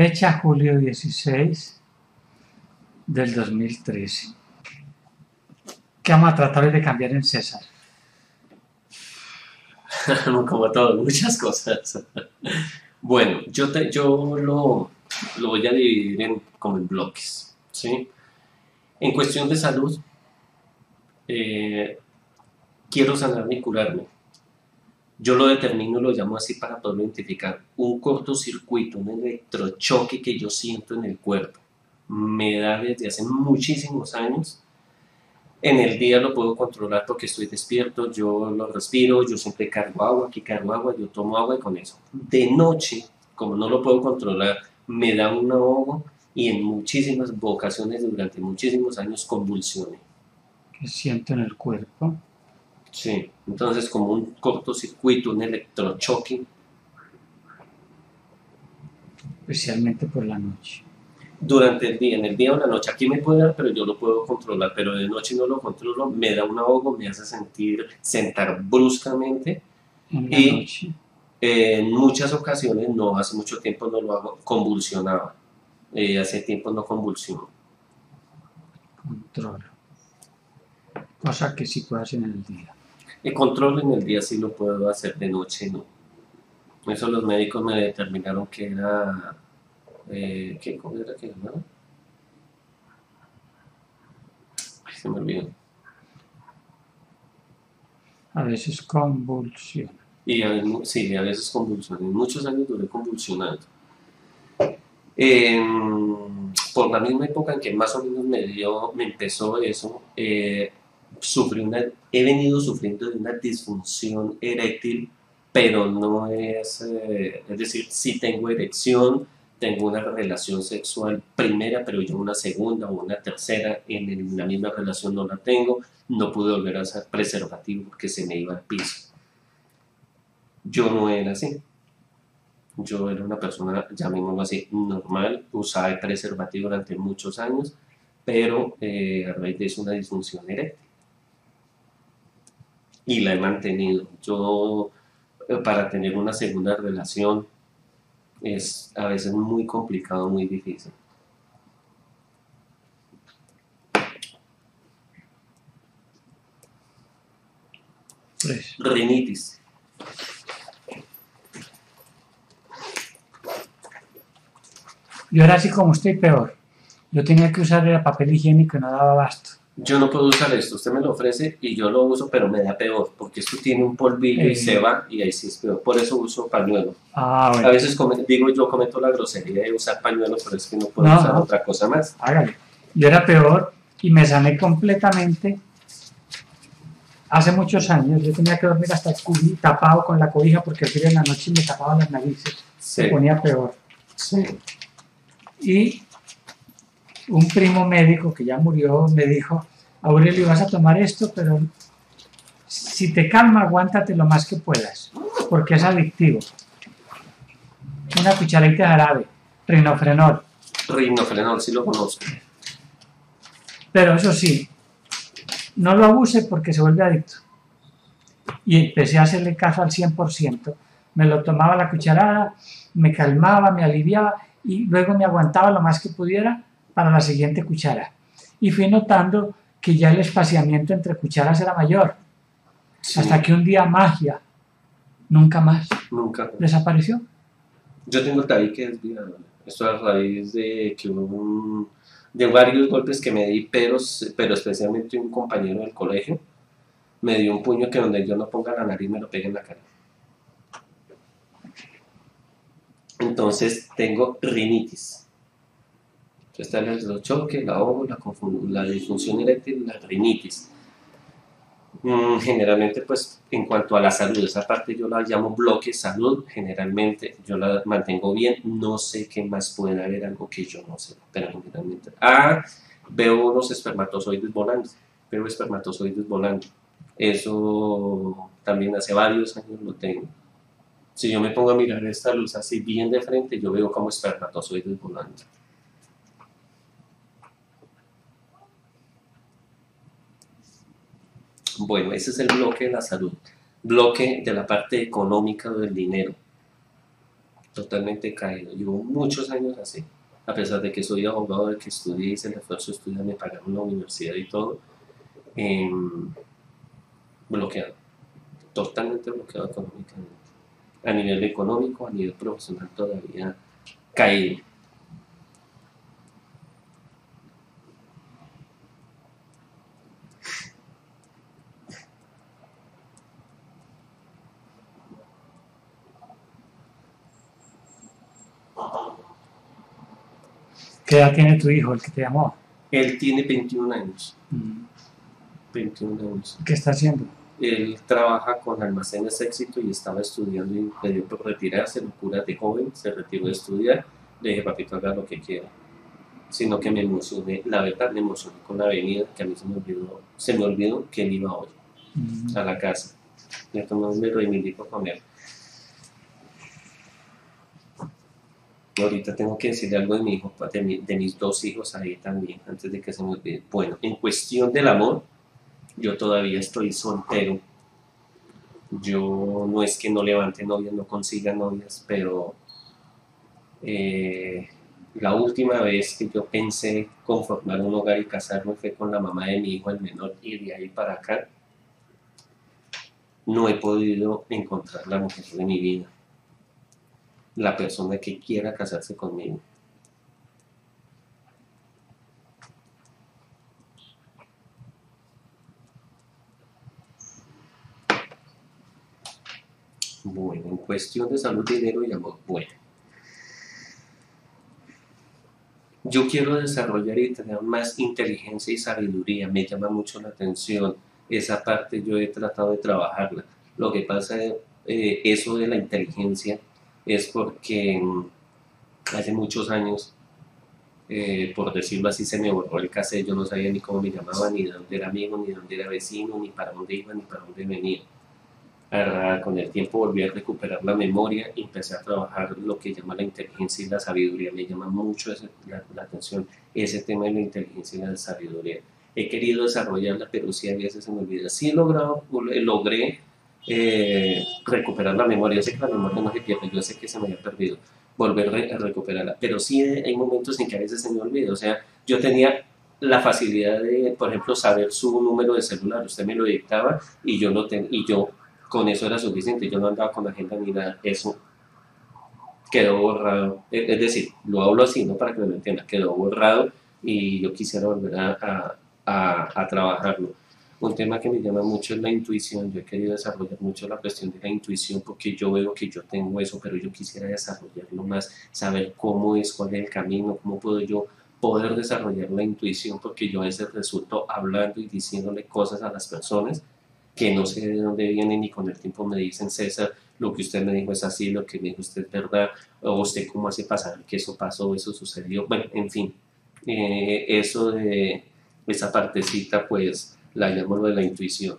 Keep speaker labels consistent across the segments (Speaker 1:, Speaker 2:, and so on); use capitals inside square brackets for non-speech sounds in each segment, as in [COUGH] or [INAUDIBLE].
Speaker 1: Fecha julio 16 del 2013. ¿Qué vamos a tratar de cambiar en César? [LAUGHS]
Speaker 2: Como todo, muchas cosas. Bueno, yo, te, yo lo, lo voy a dividir en, como en bloques. ¿sí? En cuestión de salud, eh, quiero sanarme y curarme. Yo lo determino, lo llamo así para poder identificar. Un cortocircuito, un electrochoque que yo siento en el cuerpo. Me da desde hace muchísimos años. En el día lo puedo controlar porque estoy despierto, yo lo respiro, yo siempre cargo agua, aquí cargo agua, yo tomo agua y con eso. De noche, como no lo puedo controlar, me da un ahogo y en muchísimas ocasiones durante muchísimos años convulsiones.
Speaker 1: ¿Qué siento en el cuerpo?
Speaker 2: Sí, entonces como un cortocircuito, un electrochoque.
Speaker 1: Especialmente por la noche.
Speaker 2: Durante el día, en el día o la noche, aquí me puede dar, pero yo lo puedo controlar, pero de noche no lo controlo, me da un ahogo, me hace sentir, sentar bruscamente.
Speaker 1: En la
Speaker 2: Y-
Speaker 1: noche.
Speaker 2: En muchas ocasiones, no hace mucho tiempo no lo hago, convulsionaba. Eh, hace tiempo no convulsiono.
Speaker 1: Controlo. Cosa que sí puedo hacer en el día.
Speaker 2: El control en el día sí lo puedo hacer, de noche no. Eso los médicos me determinaron que era... Eh, ¿Qué cómo era que llamaba? Ay, se me olvidó.
Speaker 1: A veces convulsión.
Speaker 2: Y a veces, sí, a veces convulsioné. Muchos años duré convulsionando. Em, por la misma época en que más o menos me dio, me empezó eso, eh, sufrí una, he venido sufriendo de una disfunción eréctil, pero no es, eh, es decir, sí tengo erección, tengo una relación sexual primera, pero yo una segunda o una tercera en la misma relación no la tengo, no pude volver a usar preservativo porque se me iba al piso. Yo no era así. Yo era una persona, llamémoslo así, normal, usaba el preservativo durante muchos años, pero eh, a raíz de eso una disfunción eréctil. Y la he mantenido. Yo, eh, para tener una segunda relación, es a veces muy complicado, muy difícil.
Speaker 1: Pues,
Speaker 2: Rinitis.
Speaker 1: yo era así como usted y peor. Yo tenía que usar el papel higiénico y no daba abasto.
Speaker 2: Yo no puedo usar esto, usted me lo ofrece y yo lo uso, pero me da peor, porque esto tiene un polvillo y
Speaker 1: Eh.
Speaker 2: se va y ahí sí es peor. Por eso uso pañuelo.
Speaker 1: Ah,
Speaker 2: A
Speaker 1: bueno,
Speaker 2: veces come- digo yo cometo la grosería de usar pañuelo, pero es que no puedo
Speaker 1: No,
Speaker 2: usar
Speaker 1: no.
Speaker 2: otra cosa más.
Speaker 1: hágale. Yo era peor y me sané completamente. Hace muchos años yo tenía que dormir hasta cubi- tapado con la cobija porque el frío en la noche me tapaba las narices.
Speaker 2: Sí,
Speaker 1: Se ponía peor.
Speaker 2: sí.
Speaker 1: Y un primo médico que ya murió me dijo, Aurelio, vas a tomar esto, pero si te calma, aguántate lo más que puedas, porque es adictivo. Una cucharadita de jarabe, rinofrenol.
Speaker 2: Rinofrenol, sí lo conozco.
Speaker 1: Pero eso sí, no lo abuse porque se vuelve adicto. Y empecé a hacerle caso al 100%. Me lo tomaba la cucharada, me calmaba, me aliviaba y luego me aguantaba lo más que pudiera para la siguiente cuchara. Y fui notando que ya el espaciamiento entre cucharas era mayor.
Speaker 2: Sí,
Speaker 1: Hasta que un día magia, nunca más,
Speaker 2: Nunca.
Speaker 1: desapareció.
Speaker 2: Yo tengo el tabique desviado. Esto a raíz de que un- de varios golpes que me di, pero, pero especialmente un compañero del colegio me dio un puño que donde yo no ponga la nariz me lo pegue en la cara. Entonces tengo rinitis. Está el choque, la ahogo, la, la disfunción eréctil, la rinitis. Mm, generalmente, pues, en cuanto a la salud, esa parte yo la llamo bloque salud, generalmente yo la mantengo bien, no sé qué más puede haber, algo que yo no sé, pero generalmente. Ah, veo unos espermatozoides volando, veo espermatozoides volando. Eso también hace varios años lo tengo. Si yo me pongo a mirar esta luz así bien de frente, yo veo como espermatozoides volando. Bueno, ese es el bloque de la salud. Bloque de la parte económica del dinero. totalmente caído. Llevo muchos años así, a pesar de que soy abogado, de que estudié, hice el esfuerzo de estudiar, me pagaron la universidad y todo, em, bloqueado, totalmente bloqueado económicamente. A nivel económico, a nivel profesional todavía caído.
Speaker 1: ¿Qué edad tiene tu hijo, el que te llamó?
Speaker 2: Él tiene 21 años.
Speaker 1: Mm.
Speaker 2: 21 años.
Speaker 1: ¿Qué está haciendo?
Speaker 2: Él trabaja con Almacenes Éxito y estaba estudiando y le dio por retirarse, locura de joven, se retiró de estudiar. Le dije, papito, haga lo que quiera. Sino que me emocioné, la verdad me emocioné con la avenida, que a mí se me olvidó, se me olvidó que él iba hoy
Speaker 1: Mm.
Speaker 2: a la casa. Y entonces me reivindico con él. Ahorita tengo que decirle algo de mi hijo, de, mi- de mis dos hijos ahí también, antes de que se me olvide. Bueno, en cuestión del amor, yo todavía estoy soltero. Yo no es que no levante novias, no consiga novias, pero eh, la última vez que yo pensé conformar un hogar y casarme fue con la mamá de mi hijo, el menor, y de ahí para acá no he podido encontrar la mujer de mi vida, la persona que quiera casarse conmigo. Bueno, en cuestión de salud, dinero y amor, bueno. Yo quiero desarrollar y tener más inteligencia y sabiduría, me llama mucho la atención. Esa parte yo he tratado de trabajarla. Lo que pasa es eh, eso de la inteligencia es porque mm, hace muchos años, eh, por decirlo así, se me borró el cassette, yo no sabía ni cómo me llamaba, ni de dónde era amigo, ni de dónde era vecino, ni para dónde iba, ni para dónde venía. Ahora, con el tiempo volví a recuperar la memoria y empecé a trabajar lo que llama la inteligencia y la sabiduría. Me llama mucho ese- la, la atención ese tema de la inteligencia y la sabiduría. He querido desarrollarla, pero sí a veces se me olvida. Sí he logrado, logré eh, recuperar la memoria. Yo sé que la memoria no se pierde, yo sé que se me había perdido. Volver a recuperarla. Pero sí hay momentos en que a veces se me olvida. O sea, yo tenía la facilidad de, por ejemplo, saber su número de celular. Usted me lo dictaba y yo lo ten- y yo con eso era suficiente. Yo no andaba con agenda ni nada. Eso quedó borrado. Es decir, lo hablo así, no para que me lo entienda. Quedó borrado y yo quisiera volver a- a- a trabajarlo. Un tema que me llama mucho es la intuición. Yo he querido desarrollar mucho la cuestión de la intuición porque yo veo que yo tengo eso, pero yo quisiera desarrollarlo más, saber cómo es, cuál es el camino, cómo puedo yo poder desarrollar la intuición, porque yo a veces resulto hablando y diciéndole cosas a las personas que no sé de dónde vienen y con el tiempo me dicen, César, lo que usted me dijo es así, lo que me dijo usted es verdad, o usted cómo hace pasar que eso pasó, eso sucedió, bueno, en fin, eh, eso de esa partecita, pues la llamo de la intuición.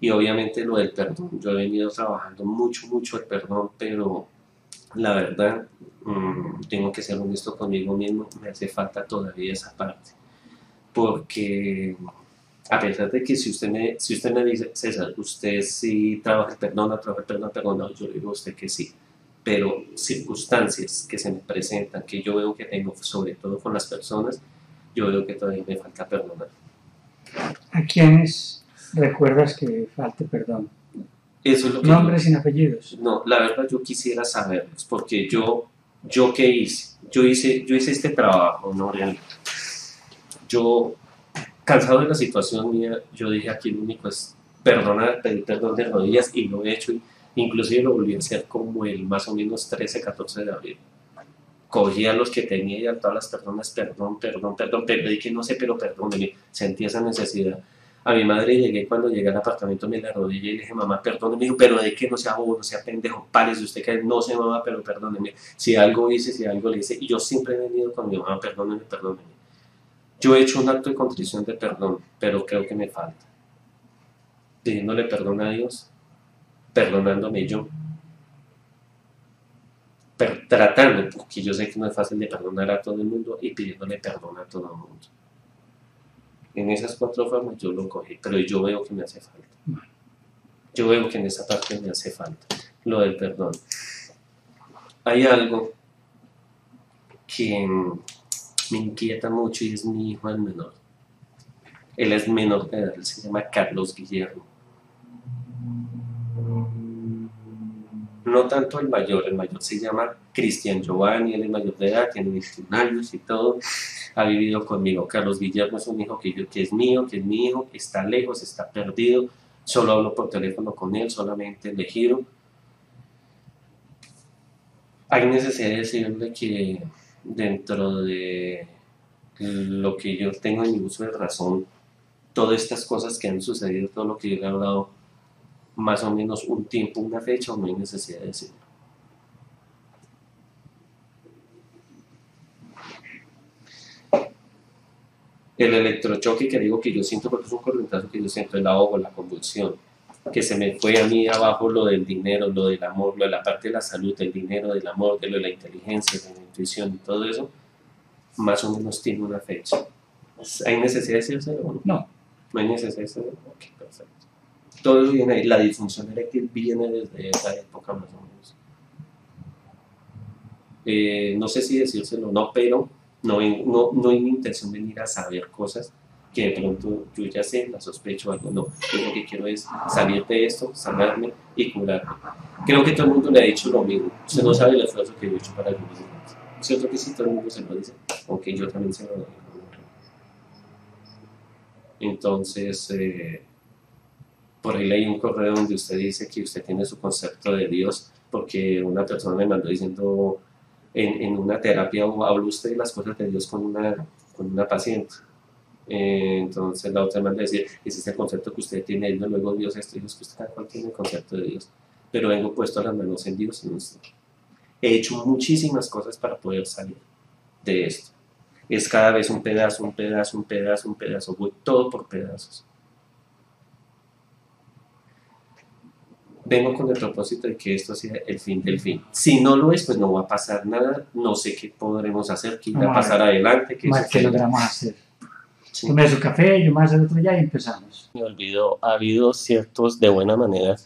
Speaker 2: Y obviamente lo del perdón, yo he venido trabajando mucho, mucho el perdón, pero la verdad, mm, tengo que ser honesto conmigo mismo, me hace falta todavía esa parte. Porque a pesar de que si usted me, si usted me dice, César, usted sí trabaja el perdón, trabaja el perdón, perdón, yo le digo a usted que sí. Pero circunstancias que se me presentan, que yo veo que tengo, sobre todo con las personas, yo veo que todavía me falta perdonar.
Speaker 1: ¿A quiénes recuerdas que falte perdón?
Speaker 2: Eso es lo que yo-
Speaker 1: Nombres sin apellidos.
Speaker 2: No, la verdad yo quisiera saberlos, porque yo, yo qué hice, yo hice, yo hice este trabajo, ¿no? Realmente. Yo, cansado de la situación mía, yo dije aquí lo único es perdonar, pedir perdón de rodillas y lo he hecho, inclusive lo volví a hacer como el más o menos 13, 14 de abril. Cogí a los que tenía y a todas las personas, perdón, perdón, perdón, perdí que no sé, pero perdóneme, sentí esa necesidad. A mi madre llegué cuando llegué al apartamento, me la rodilla y le dije, mamá, perdóneme, dijo, pero de que no sea bobo, no sea pendejo, párese usted que no sé, mamá, pero perdóneme. Si algo hice, si algo le hice, y yo siempre he venido con mi mamá, perdóneme, perdóneme. Yo he hecho un acto de contrición de perdón, pero creo que me falta. Pidiéndole perdón a Dios, perdonándome yo. Tratando, porque yo sé que no es fácil de perdonar a todo el mundo y pidiéndole perdón a todo el mundo. En esas cuatro formas yo lo cogí, pero yo veo que me hace falta. Yo veo que en esa parte me hace falta lo del perdón. hay algo que me inquieta mucho y es mi hijo el menor. Él es menor de edad, él se llama Carlos Guillermo. No tanto el mayor, el mayor se llama Cristian Giovanni, él es mayor de edad, tiene 21 años y todo, ha vivido conmigo. Carlos Guillermo es un hijo que, yo, que es mío, que es mi hijo, está lejos, está perdido, solo hablo por teléfono con él, solamente le giro. Hay necesidad de decirle que dentro de lo que yo tengo en mi uso de razón, todas estas cosas que han sucedido, todo lo que yo he hablado, más o menos un tiempo, una fecha, o no hay necesidad de decirlo. El electrochoque que digo que yo siento, porque es un corrientazo que yo siento, el ahogo, la convulsión, que se me fue a mí abajo lo del dinero, lo del amor, lo de la parte de la salud, del dinero, del amor, de lo de la inteligencia, de la intuición y todo eso, más o menos tiene una fecha. ¿Hay necesidad de decirlo?
Speaker 1: No.
Speaker 2: No hay necesidad de decirlo. Ok, perfecto. Todo eso viene ahí. La disfunción eréctil viene desde esa época más o menos. Eh, no sé si decírselo o no, pero no, no, no hay mi intención venir a saber cosas que de pronto yo ya sé, la sospecho algo. No, yo lo que quiero es salir de esto, sanarme y curarme. Creo que todo el mundo le ha dicho lo mismo. Usted no sabe el esfuerzo que yo he hecho para demás. Cierto que sí, todo el mundo se lo dice, aunque yo también se lo doy. Entonces, eh, por ahí leí un correo donde usted dice que usted tiene su concepto de Dios porque una persona me mandó diciendo en, en una terapia o habla usted de las cosas de Dios con una, con una paciente. Eh, entonces la otra manda decir, ese es el concepto que usted tiene, y luego Dios esto, y Dios que usted cual tiene el concepto de Dios. Pero vengo puesto las manos en Dios y en usted. He hecho muchísimas cosas para poder salir de esto. Es cada vez un pedazo, un pedazo, un pedazo, un pedazo, voy todo por pedazos. Vengo con el propósito de que esto sea el fin del fin. Si no lo es, pues no va a pasar nada, no sé qué podremos hacer, qué va a pasar adelante.
Speaker 1: Qué, ¿Qué logramos hacer? Sí. Tomé su café, yo más el otro día y empezamos.
Speaker 2: Me olvido, ha habido ciertos, de buena manera,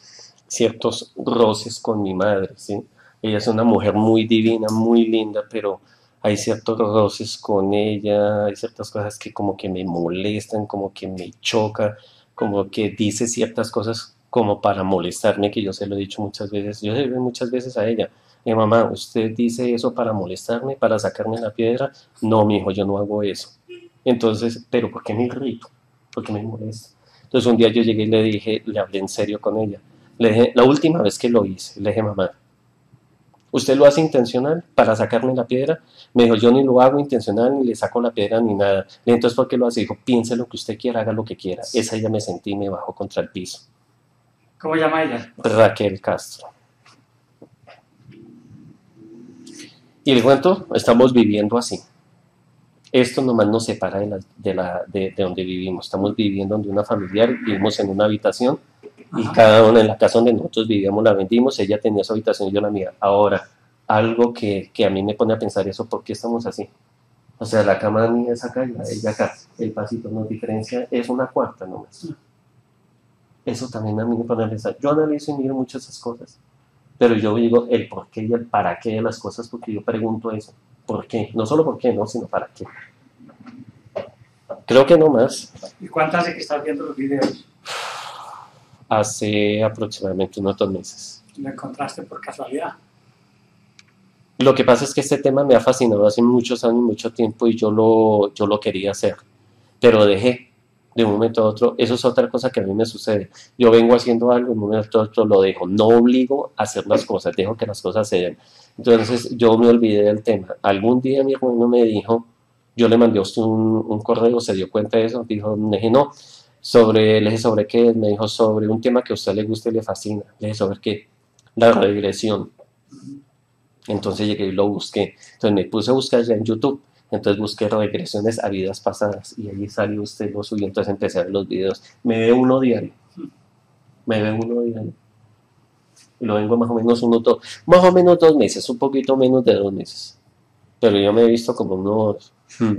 Speaker 2: ciertos roces con mi madre, ¿sí? Ella es una mujer muy divina, muy linda, pero hay ciertos roces con ella, hay ciertas cosas que como que me molestan, como que me choca, como que dice ciertas cosas como para molestarme, que yo se lo he dicho muchas veces, yo se lo muchas veces a ella, mi mamá, ¿usted dice eso para molestarme, para sacarme la piedra? No, mi hijo, yo no hago eso. Entonces, ¿pero por qué me irrito? ¿Por qué me molesta? Entonces un día yo llegué y le dije, le hablé en serio con ella. Le dije, la última vez que lo hice, le dije, mamá, ¿usted lo hace intencional para sacarme la piedra? Me dijo, yo ni lo hago intencional, ni le saco la piedra, ni nada. Entonces, ¿por qué lo hace? Dijo, piense lo que usted quiera, haga lo que quiera. Esa ya me sentí y me bajó contra el piso.
Speaker 1: ¿Cómo llama ella?
Speaker 2: Raquel Castro. Y el cuento, estamos viviendo así. Esto nomás nos separa de, la, de, la, de, donde vivimos. Estamos viviendo donde una familiar, vivimos en una habitación y cada uno en la casa donde nosotros vivíamos la vendimos. Ella tenía su habitación y yo la mía. Ahora, algo que, que a mí me pone a pensar eso, ¿por qué estamos así? O sea, la cama mía es acá y la de ella acá. El pasito nos diferencia, es una cuarta nomás. Eso también a mí me pone a pensar. Yo analizo y miro muchas esas cosas, pero yo digo el por qué y el para qué de las cosas porque yo pregunto eso. ¿Por qué? No solo por qué, no, sino para qué. Creo que no más.
Speaker 1: ¿Y cuánto hace que estás viendo los videos?
Speaker 2: Hace aproximadamente unos dos meses.
Speaker 1: ¿Lo encontraste por casualidad?
Speaker 2: Lo que pasa es que este tema me ha fascinado hace muchos años, mucho tiempo y yo lo, yo lo quería hacer, pero dejé de un momento a otro. Eso es otra cosa que a mí me sucede. Yo vengo haciendo algo, de un momento a otro lo dejo. No obligo a hacer las cosas, dejo que las cosas se den. Entonces yo me olvidé del tema. Algún día mi hermano me dijo, yo le mandé a usted un, un correo, se dio cuenta de eso, dijo, le dije, no, sobre, le dije, ¿sobre qué? Me dijo, sobre un tema que a usted le gusta y le fascina. Le dije, ¿sobre qué? La regresión. Entonces llegué y lo busqué. Entonces me puse a buscar ya en YouTube entonces busqué regresiones a vidas pasadas y allí salió usted, lo subió, entonces empecé a ver los videos. Me ve uno diario. Me ve uno diario. Y lo vengo más o menos unos dos, más o menos dos meses, un poquito menos de dos meses. Pero yo me he visto como unos,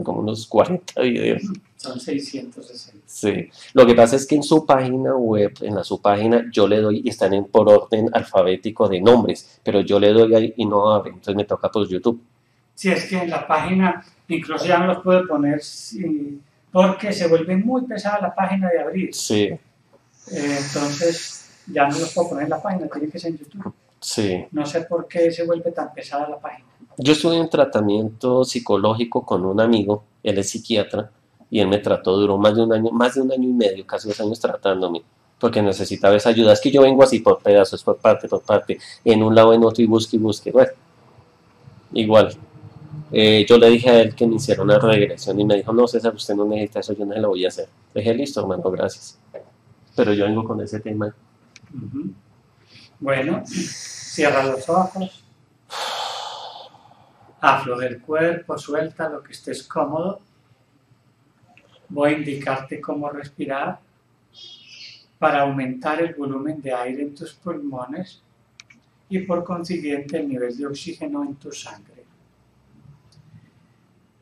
Speaker 2: como unos 40 videos.
Speaker 1: Son 660.
Speaker 2: Sí. Lo que pasa es que en su página web, en la su página, yo le doy y están en, por orden alfabético de nombres, pero yo le doy ahí y no abre. Entonces me toca por YouTube.
Speaker 1: Sí, es que en la página incluso ya no los puedo poner sí, porque se vuelve muy pesada la página de abrir.
Speaker 2: Sí,
Speaker 1: Eh, entonces ya no los puedo poner en la página, tiene que ser en YouTube.
Speaker 2: sí.
Speaker 1: No sé por qué se vuelve tan pesada la página.
Speaker 2: Yo estuve en tratamiento psicológico con un amigo, él es psiquiatra, y él me trató, duró más de un año, más de un año y medio, casi dos años tratándome, porque necesitaba esa ayuda. Es que yo vengo así por pedazos, por parte, por parte, en un lado, en otro, y busque y busque. Bueno, igual. Eh, yo le dije a él que me hiciera una regresión y me dijo, no, César, usted no necesita eso, yo no se lo voy a hacer. Le dije, listo, hermano, gracias. Pero yo vengo con ese tema.
Speaker 1: Bueno, cierra los ojos. Afloja el cuerpo, suelta lo que estés cómodo. Voy a indicarte cómo respirar para aumentar el volumen de aire en tus pulmones y por consiguiente el nivel de oxígeno en tu sangre.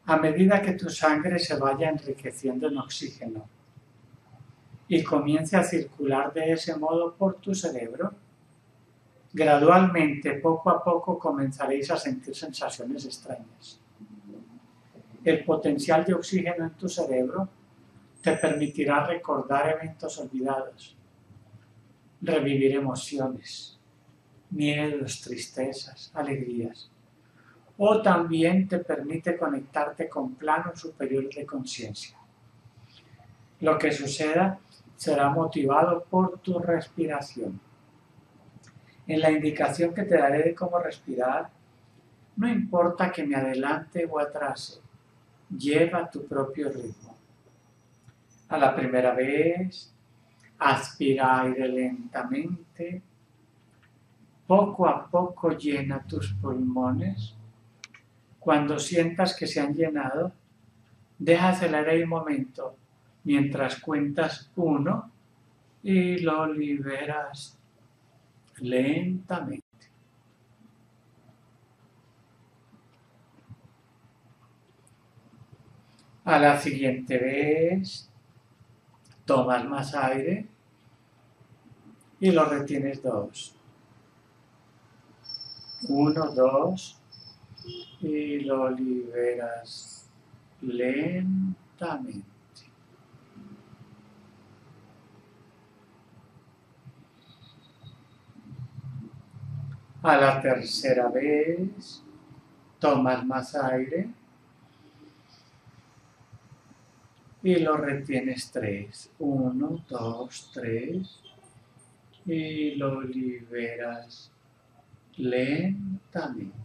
Speaker 1: A medida que tu sangre se vaya enriqueciendo en oxígeno y comience a circular de ese modo por tu cerebro, gradualmente, poco a poco, comenzaréis a sentir sensaciones extrañas. El potencial de oxígeno en tu cerebro te permitirá recordar eventos olvidados, revivir emociones, miedos, tristezas, alegrías. O también te permite conectarte con planos superiores de conciencia. Lo que suceda será motivado por tu respiración. En la indicación que te daré de cómo respirar, no importa que me adelante o atrase, lleva tu propio ritmo. A la primera vez, aspira aire lentamente, poco a poco llena tus pulmones. Cuando sientas que se han llenado, deja acelerar un momento mientras cuentas uno y lo liberas lentamente. A la siguiente vez, tomas más aire y lo retienes dos. Uno, dos y lo liberas lentamente. A la tercera vez, tomas más aire y lo retienes tres. Uno, dos, tres. Y lo liberas lentamente.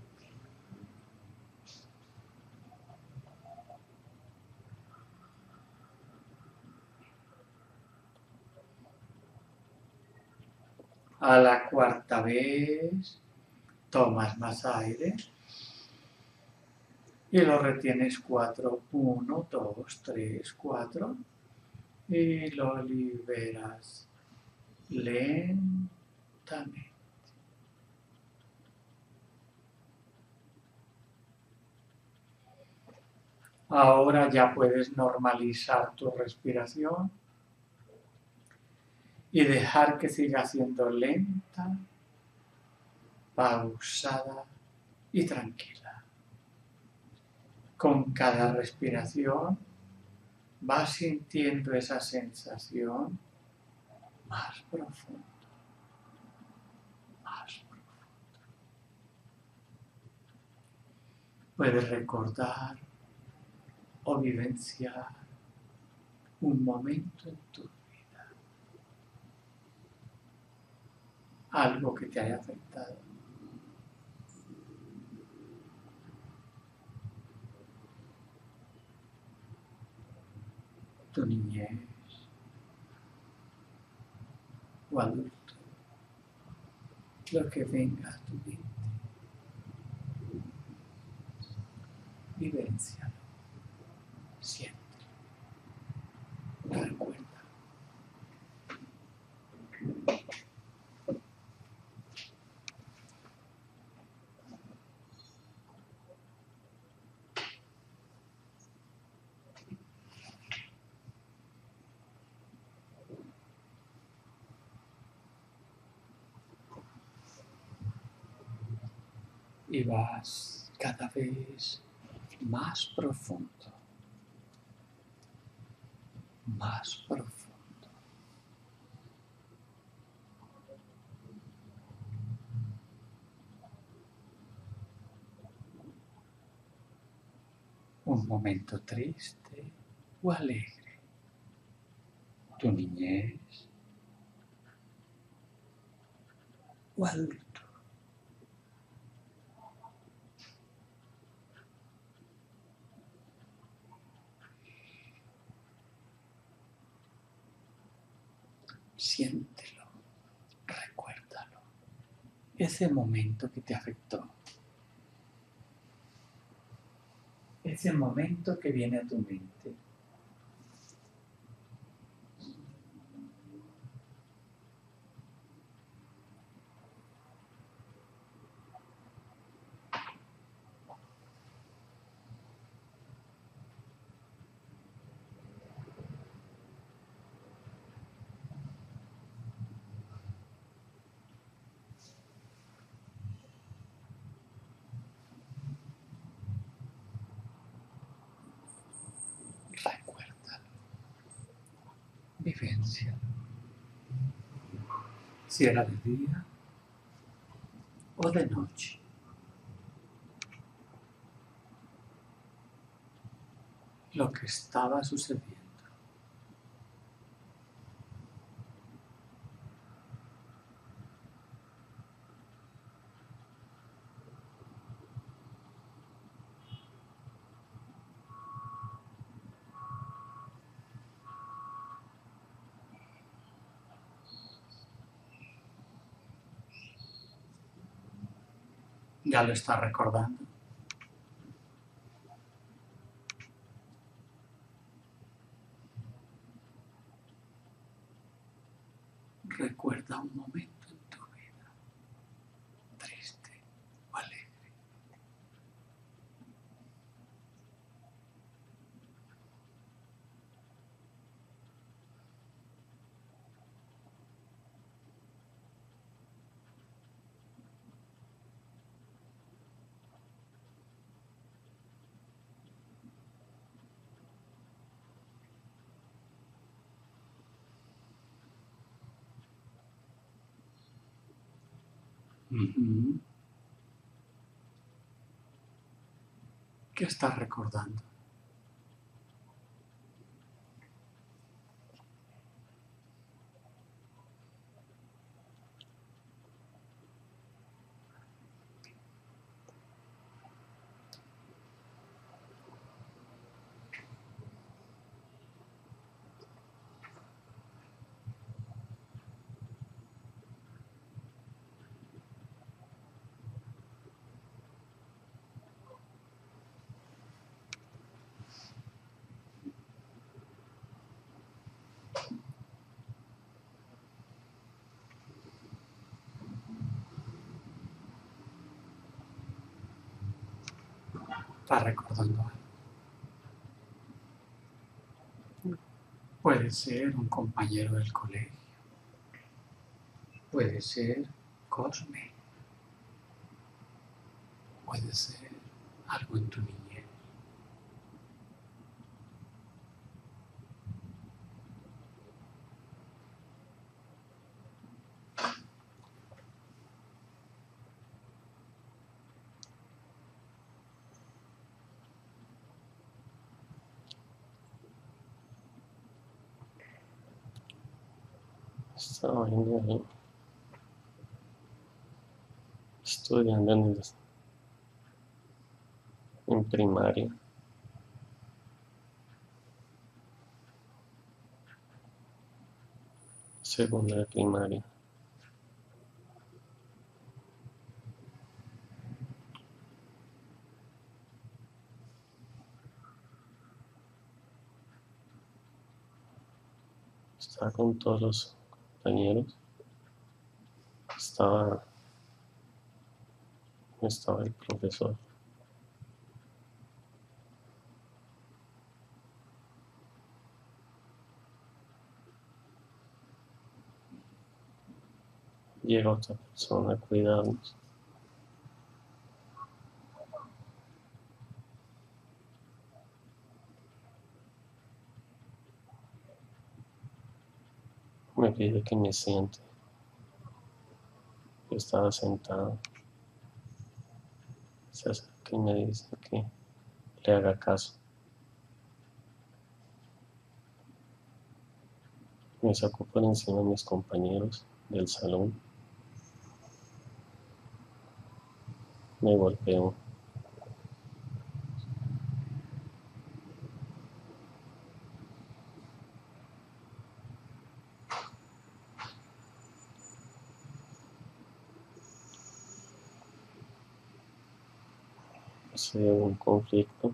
Speaker 1: A la cuarta vez, tomas más aire y lo retienes cuatro. Uno, dos, tres, cuatro. Y lo liberas lentamente. Ahora ya puedes normalizar tu respiración y dejar que siga siendo lenta, pausada y tranquila. Con cada respiración vas sintiendo esa sensación más profunda, más profunda. Puedes recordar o vivenciar un momento en tu algo que te haya afectado. Tu niñez o adulto, lo que venga a tu mente. Vivencia siempre. Recuerda. Y vas cada vez más profundo, más profundo. Un momento triste o alegre, tu niñez o. siéntelo, recuérdalo. Ese momento que te afectó. Ese momento que viene a tu mente. vivencia. Si era de día o de noche. Lo que estaba sucediendo. Ya lo está recordando. Recuerda un momento en tu vida, triste o alegre. Ujú. ¿Qué estás recordando? Estás recordando algo. Puede ser un compañero del colegio. Puede ser Cosme. Puede ser algo en tu niñez.
Speaker 2: Estudiando en, primaria. Segunda primaria. Estaba con todos los compañeros estaba, estaba el profesor. Llega otra persona a cuidarnos. me pide que me siente. Estaba sentado. Se acerca y me dice que le haga caso. Me sacó por encima de mis compañeros del salón. Me golpeó. Se un conflicto.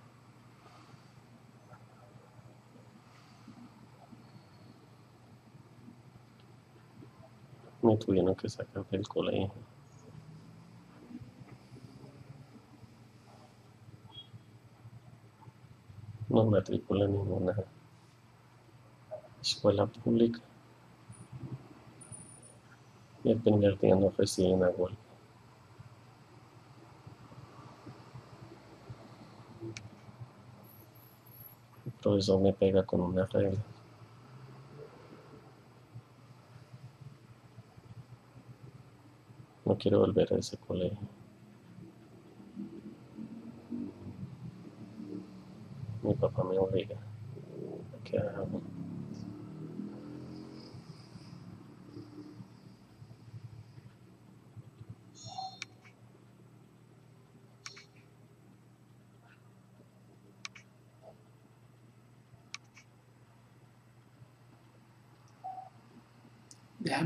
Speaker 2: Me tuvieron que sacar del colegio. No matricula en ninguna escuela pública. Y el primer día no recibí una golpe. El profesor me pega con una regla. No quiero volver a ese colegio. Mi papá me obliga a que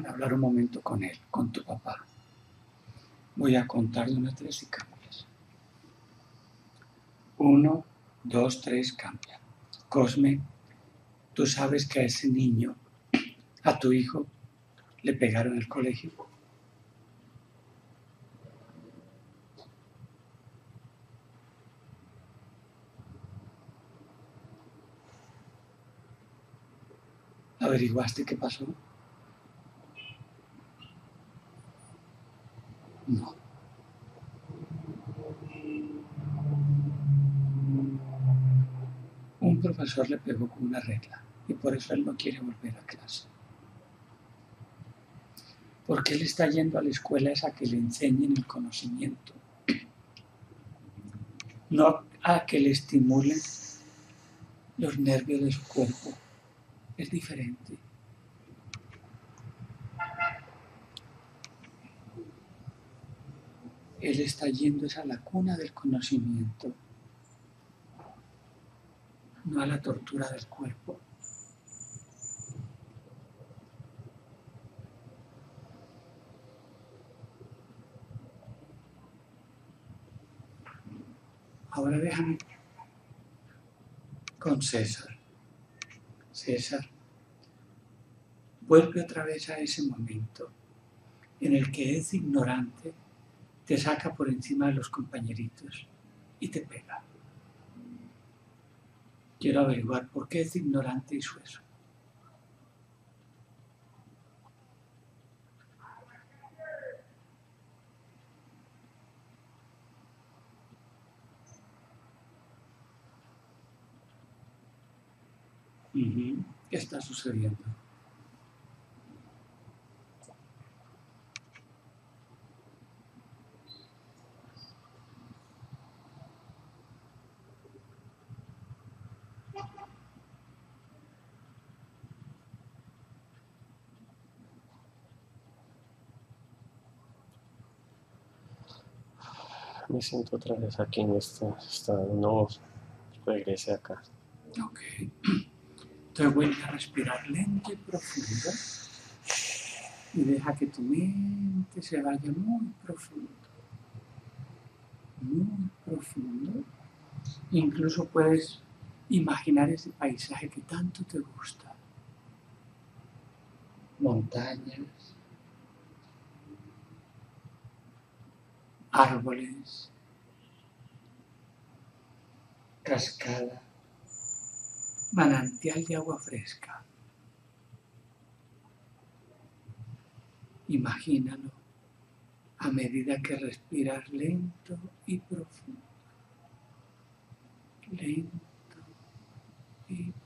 Speaker 1: hablar un momento con él, con tu papá. Voy a contarle una, tres y cambias. Uno, dos, tres, cambia. Cosme, tú sabes que a ese niño, a tu hijo, le pegaron el colegio. ¿Averiguaste qué pasó? No. Un profesor le pegó con una regla y por eso él no quiere volver a clase. Porque él está yendo a la escuela esa que le enseñen el conocimiento, no a que le estimulen los nervios de su cuerpo. Es diferente. Él está yendo a la cuna del conocimiento, no a la tortura del cuerpo. Ahora déjame con César. César, vuelve otra vez a ese momento en el que es ignorante te saca por encima de los compañeritos y te pega. Quiero averiguar por qué es ignorante y eso. ¿Qué está sucediendo?
Speaker 2: me siento otra vez aquí en este estado, no regrese acá.
Speaker 1: Ok. Entonces vuelve a respirar lento y profundo y deja que tu mente se vaya muy profundo. Muy profundo. Incluso puedes imaginar ese paisaje que tanto te gusta. Montañas, árboles, cascada, manantial de agua fresca. Imagínalo a medida que respiras lento y profundo. Lento y profundo.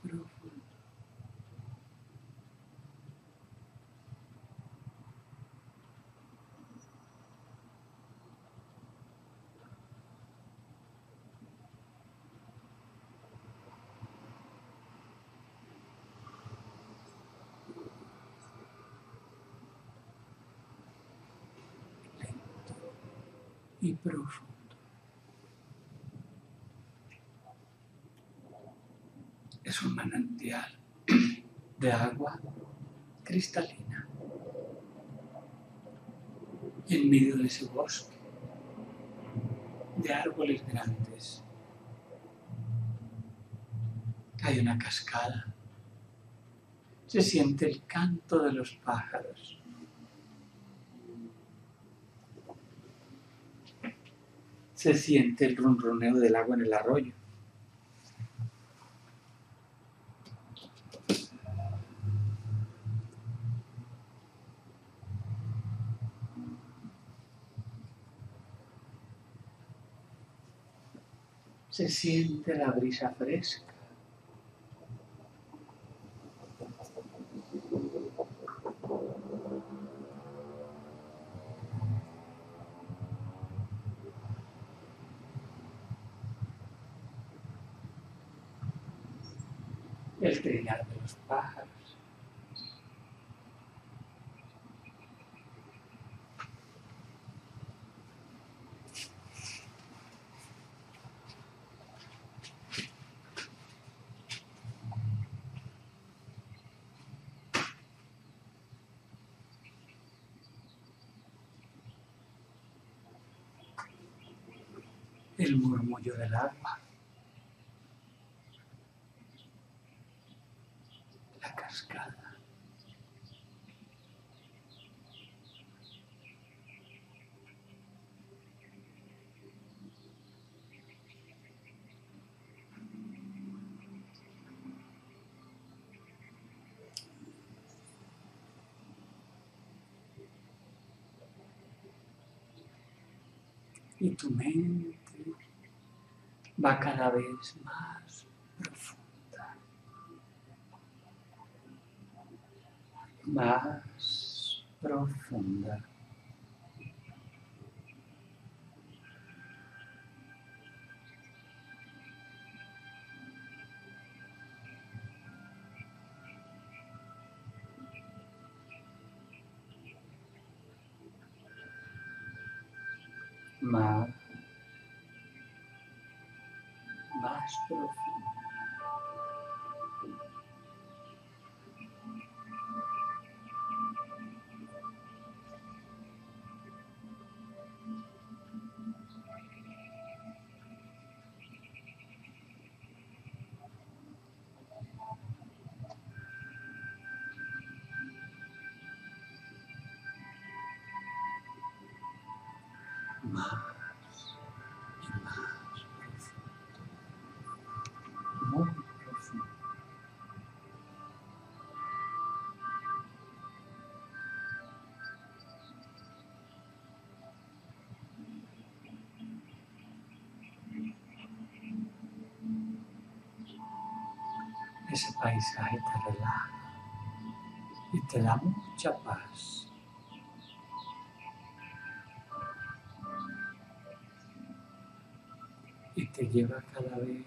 Speaker 1: Y profundo. Es un manantial de agua cristalina. En medio de ese bosque de árboles grandes hay una cascada. Se siente el canto de los pájaros. Se siente el ronroneo del agua en el arroyo. Se siente la brisa fresca. el trinar de los pájaros. el murmullo del agua. La cascada. Y tu mente va cada vez más profunda, más profunda. Ese paisaje te relaja y te da mucha paz. Y te lleva cada vez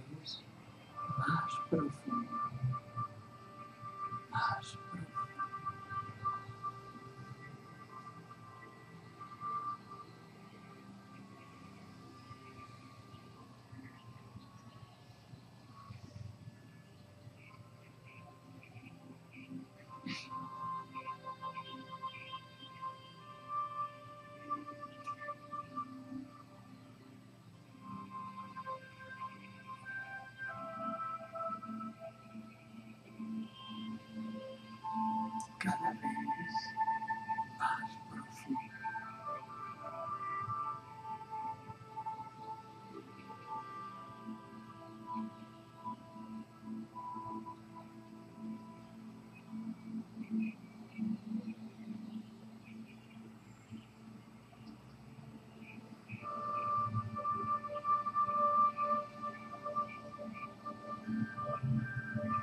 Speaker 1: Cada vez más profundo.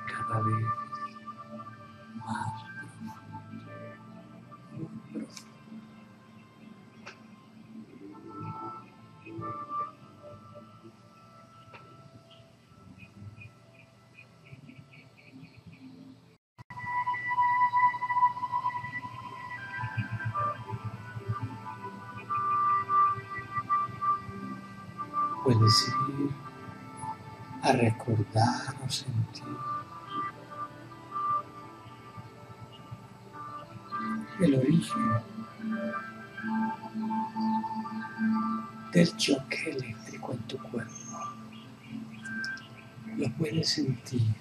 Speaker 1: Cada vez Puedes ir a recordar o sentir el origen del choque eléctrico en tu cuerpo. Lo puedes sentir,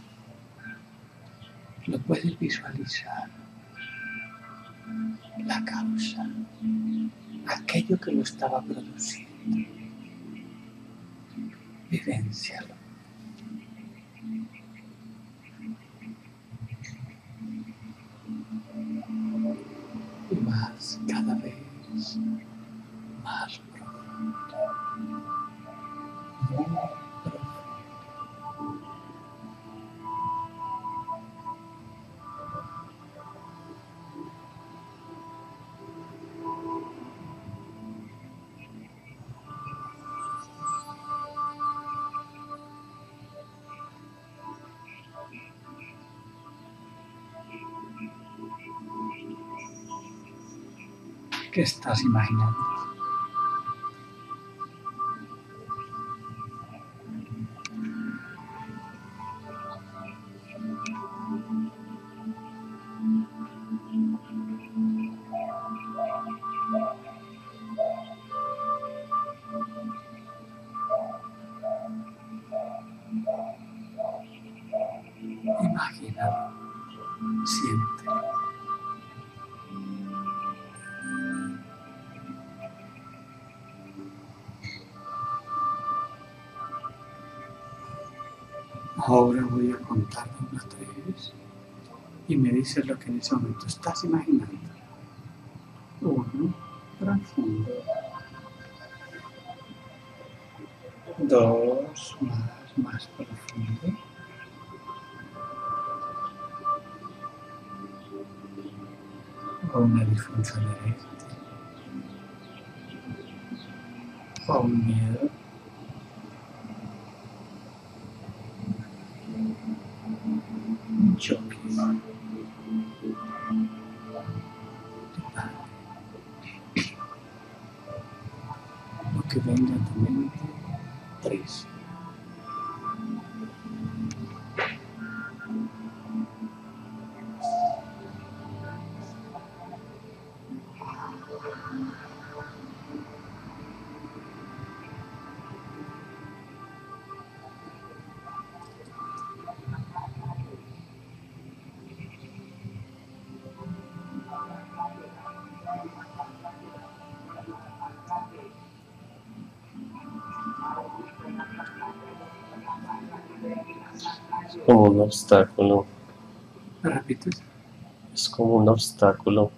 Speaker 1: lo puedes visualizar. La causa, aquello que lo estaba produciendo. ¿Qué estás imaginando? Ahora voy a contar de una a tres y me dices lo que en ese momento estás imaginando. Venga a
Speaker 2: un obstáculo,
Speaker 1: ¿Me repites?
Speaker 2: es como un obstáculo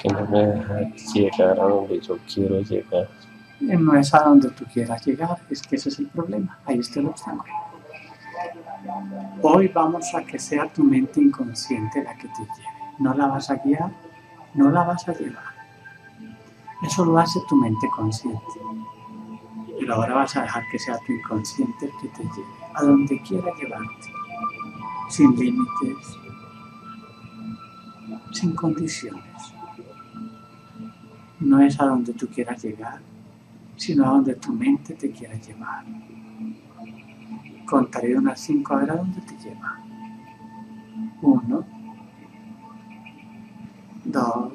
Speaker 2: que no me deja llegar a donde yo quiero llegar.
Speaker 1: Eh, No es a donde tú quieras llegar, es que ese es el problema, ahí está el obstáculo. Hoy vamos a que sea tu mente inconsciente la que te lleve. No la vas a guiar, no la vas a llevar. Eso lo hace tu mente consciente. Pero ahora vas a dejar que sea tu inconsciente el que te lleve a donde quiera llevarte, sin límites, sin condiciones. No es a donde tú quieras llegar, sino a donde tu mente te quiera llevar. Contaré unas cinco a ver a dónde te lleva. Uno, dos,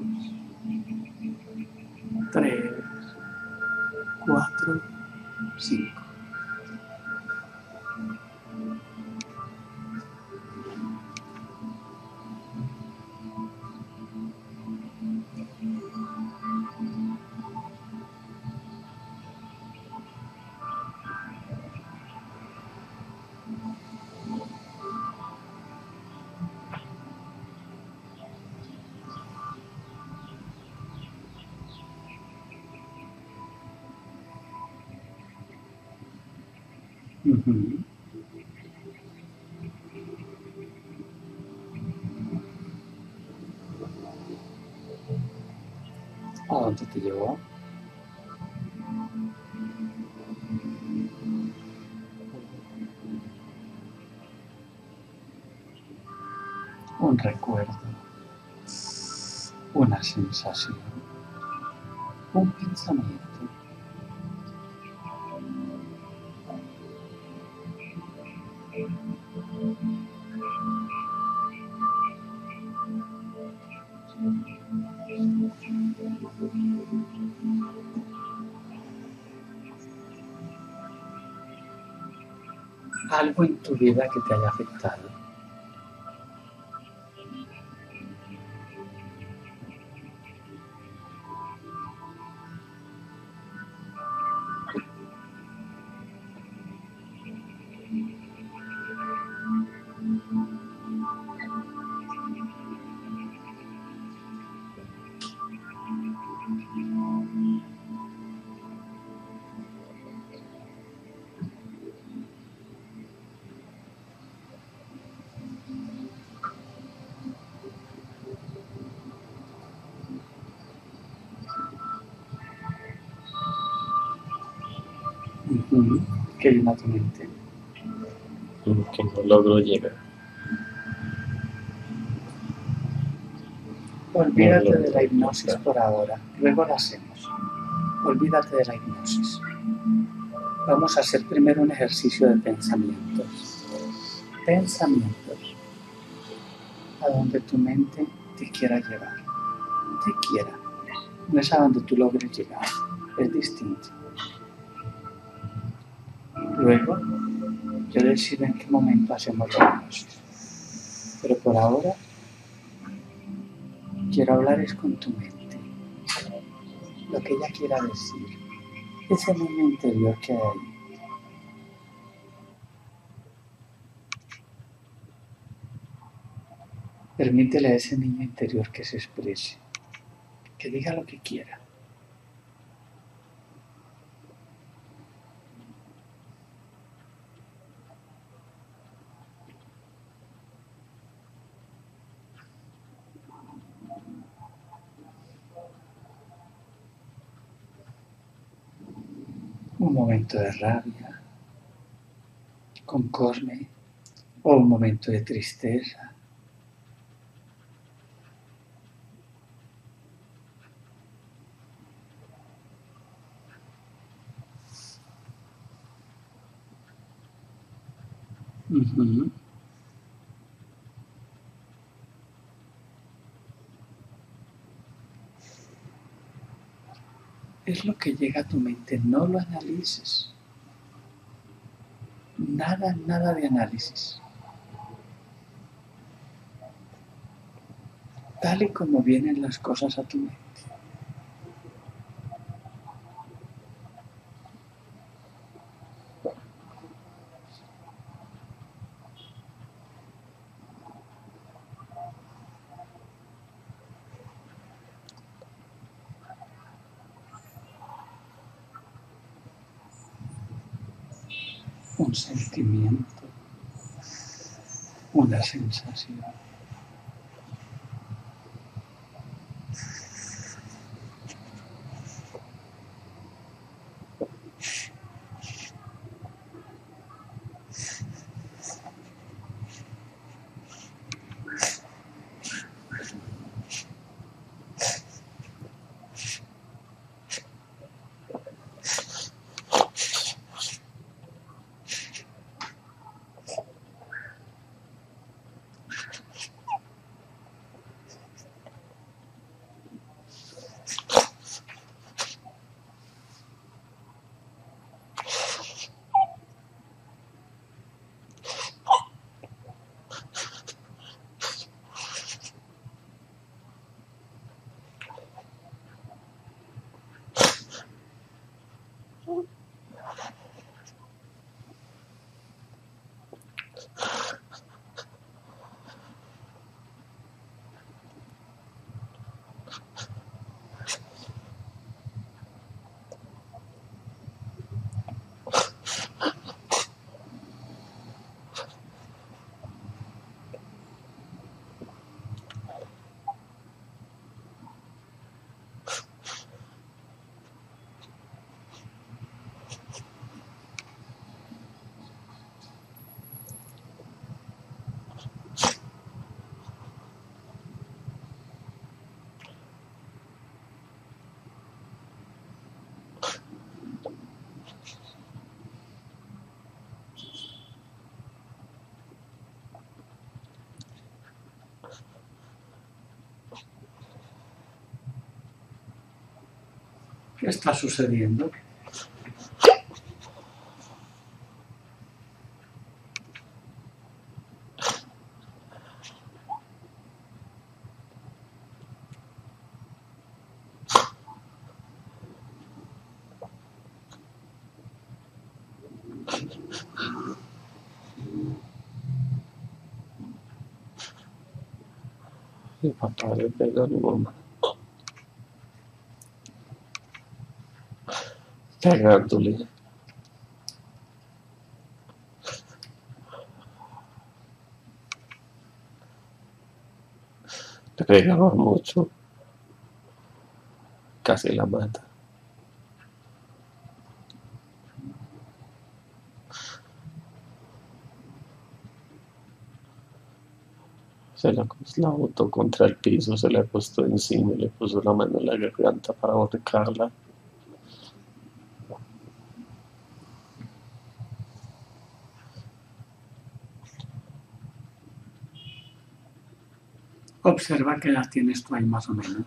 Speaker 1: Ujú. ¿A dónde te llevó? Un recuerdo, una sensación, un pensamiento. Algo en tu vida que te haya afectado. Que viene a tu mente.
Speaker 2: Que no logro llegar.
Speaker 1: Olvídate
Speaker 2: No,
Speaker 1: de la
Speaker 2: no,
Speaker 1: hipnosis
Speaker 2: no.
Speaker 1: por ahora, luego la hacemos. Olvídate de la hipnosis. Vamos a hacer primero un ejercicio de pensamientos. Pensamientos. A donde tu mente te quiera llevar. Te quiera. No es a donde tú logres llegar. Es distinto. Luego, yo decido en qué momento hacemos la hipnosis. Pero por ahora, quiero hablar es con tu mente. Lo que ella quiera decir. Ese niño interior que hay. Permítele a ese niño interior que se exprese, que diga lo que quiera. un momento de rabia con Cosme o un momento de tristeza. Es lo que llega a tu mente, no lo analices. Nada, nada de análisis. Tal y como vienen las cosas a tu mente. Un sentimiento, una sensación. ¿Qué está sucediendo?
Speaker 2: Papá, perdón, mamá. Pegándole. Le pegaba mucho. Casi la mata. Se la, la botó contra el piso, se le acostó encima y le puso la mano en la garganta para ahorcarla.
Speaker 1: Observa qué edad tienes tú ahí más o menos.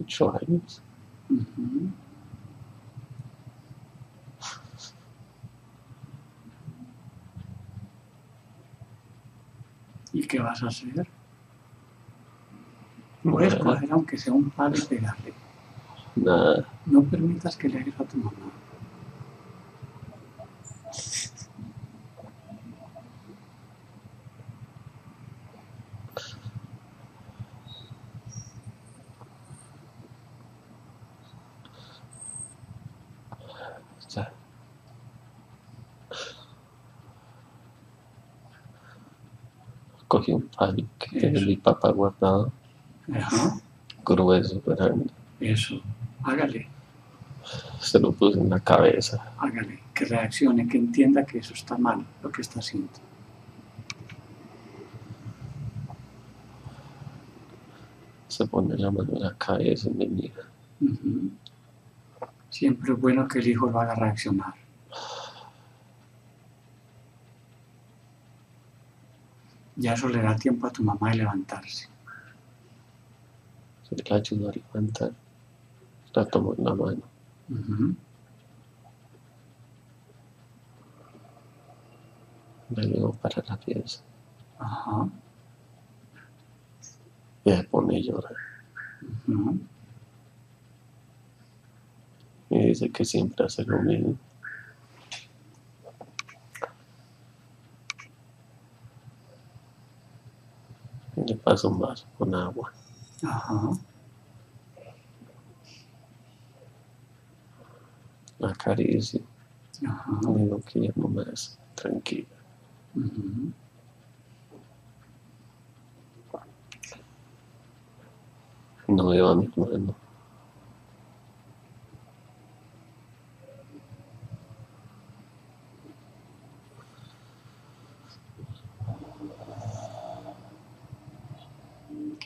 Speaker 2: Ocho años.
Speaker 1: ¿Y qué vas a hacer? Puedes coger aunque sea un palo y pegarle.
Speaker 2: nada.
Speaker 1: No permitas que le hagas a tu mamá.
Speaker 2: Ya. Que tiene mi papá guardado,
Speaker 1: Ajá,
Speaker 2: grueso, grande.
Speaker 1: eso. Hágale,
Speaker 2: Se lo puse en la cabeza.
Speaker 1: hágale. Que reaccione, que entienda que eso está mal, lo que está haciendo.
Speaker 2: Se pone la mano en la cabeza y me mira.
Speaker 1: Ujú. Siempre es bueno que el hijo lo haga reaccionar. Ya eso le da tiempo a tu mamá de levantarse.
Speaker 2: Se la ayudó a levantar. La tomó en la mano.
Speaker 1: Ujú.
Speaker 2: La llevó para la pieza.
Speaker 1: Ajá.
Speaker 2: Y se pone a llorar.
Speaker 1: ujú.
Speaker 2: Y dice que siempre hace lo mismo. Y le pasa un vaso con agua.
Speaker 1: Ajá.
Speaker 2: La acaricia.
Speaker 1: Ajá.
Speaker 2: Le digo que ya no más. Tranquila.
Speaker 1: ujú.
Speaker 2: No veo a mi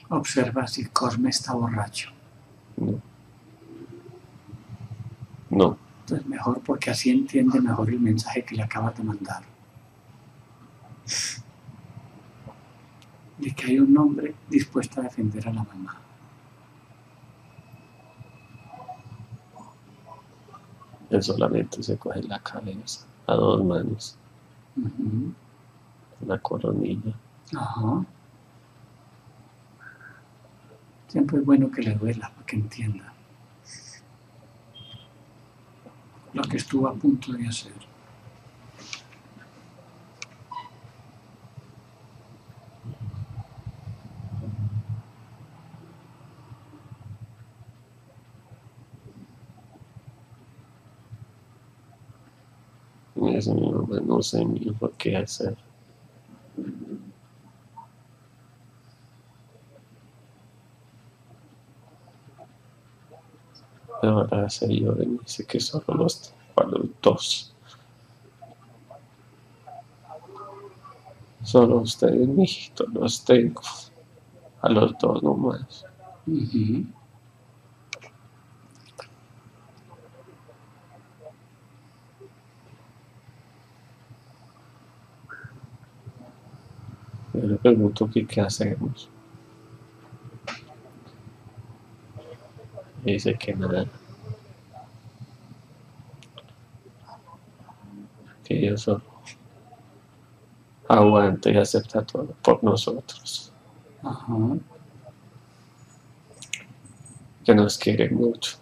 Speaker 1: Observa si Cosme está borracho.
Speaker 2: No. No.
Speaker 1: Entonces mejor porque así entiende mejor el mensaje que le acabas de mandar. De que hay un hombre dispuesto a defender a la mamá.
Speaker 2: Él solamente se coge la cabeza a dos manos. La coronilla.
Speaker 1: Ajá. Siempre es bueno que le duela para que entienda lo que estuvo a punto de hacer.
Speaker 2: Y me dice mi mamá, no sé mi hijo qué hacer. Pero ahora se llora y me dice que solo los los dos. Solo ustedes, mijito, los tengo. A los dos nomás.
Speaker 1: Ujú.
Speaker 2: Yo le pregunto que qué hacemos. Dice que nada. Que yo solo aguanta y acepta todo por nosotros.
Speaker 1: Ajá.
Speaker 2: Que nos quiere mucho.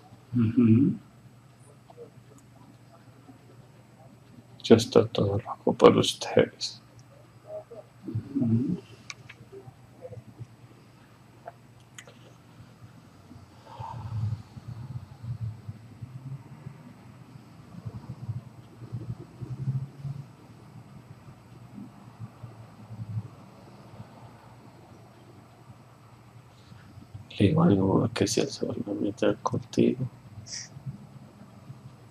Speaker 2: Yo estoy todo loco por ustedes. Algo que si se van a meter contigo,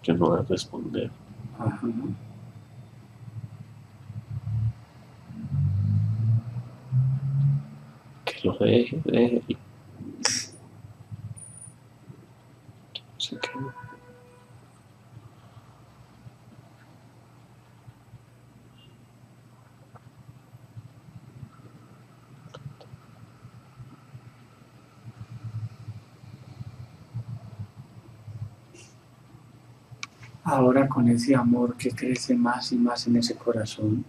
Speaker 2: yo no voy a responder.
Speaker 1: Ajá.
Speaker 2: Que lo deje, déjelo. Así que
Speaker 1: Ahora con ese amor que crece más y más en ese corazón,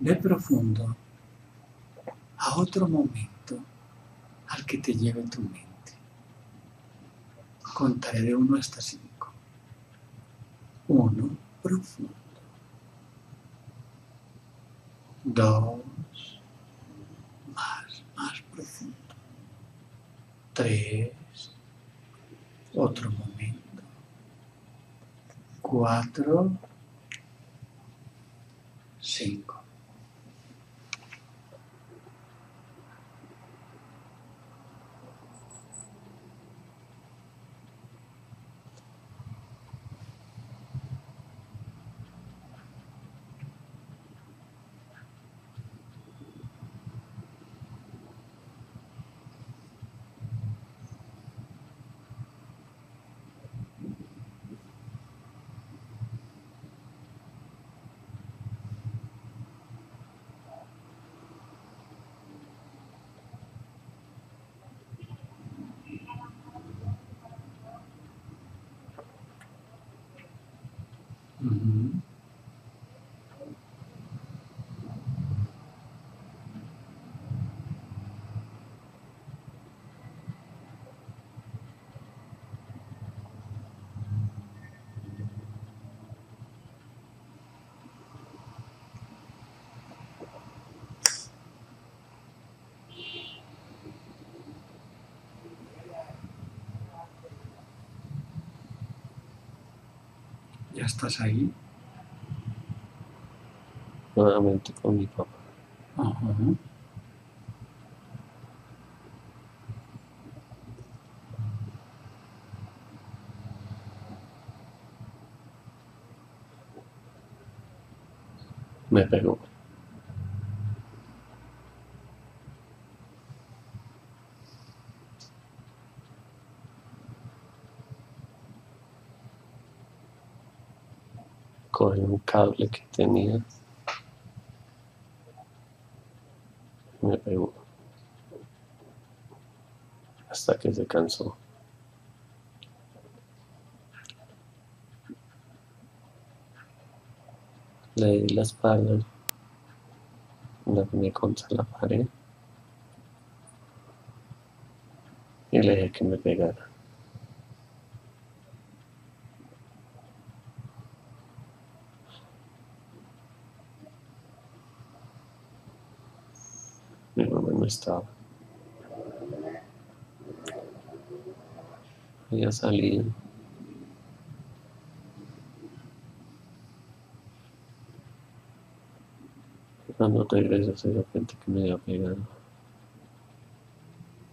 Speaker 1: ve profundo a otro momento al que te lleve tu mente. Contaré de uno hasta cinco. Uno, profundo. Dos, más, más profundo. Tres, Cuatro, estás ahí?
Speaker 2: nuevamente con mi papá.
Speaker 1: Ajá.
Speaker 2: Me pegó. Cogió un cable que tenía. Me pegó. Hasta que se cansó. Le di la espalda. La ponía contra la pared. Y le dije que me pegara. Mi mamá no estaba. Ella salía. Cuando regresó se dio cuenta que me había pegado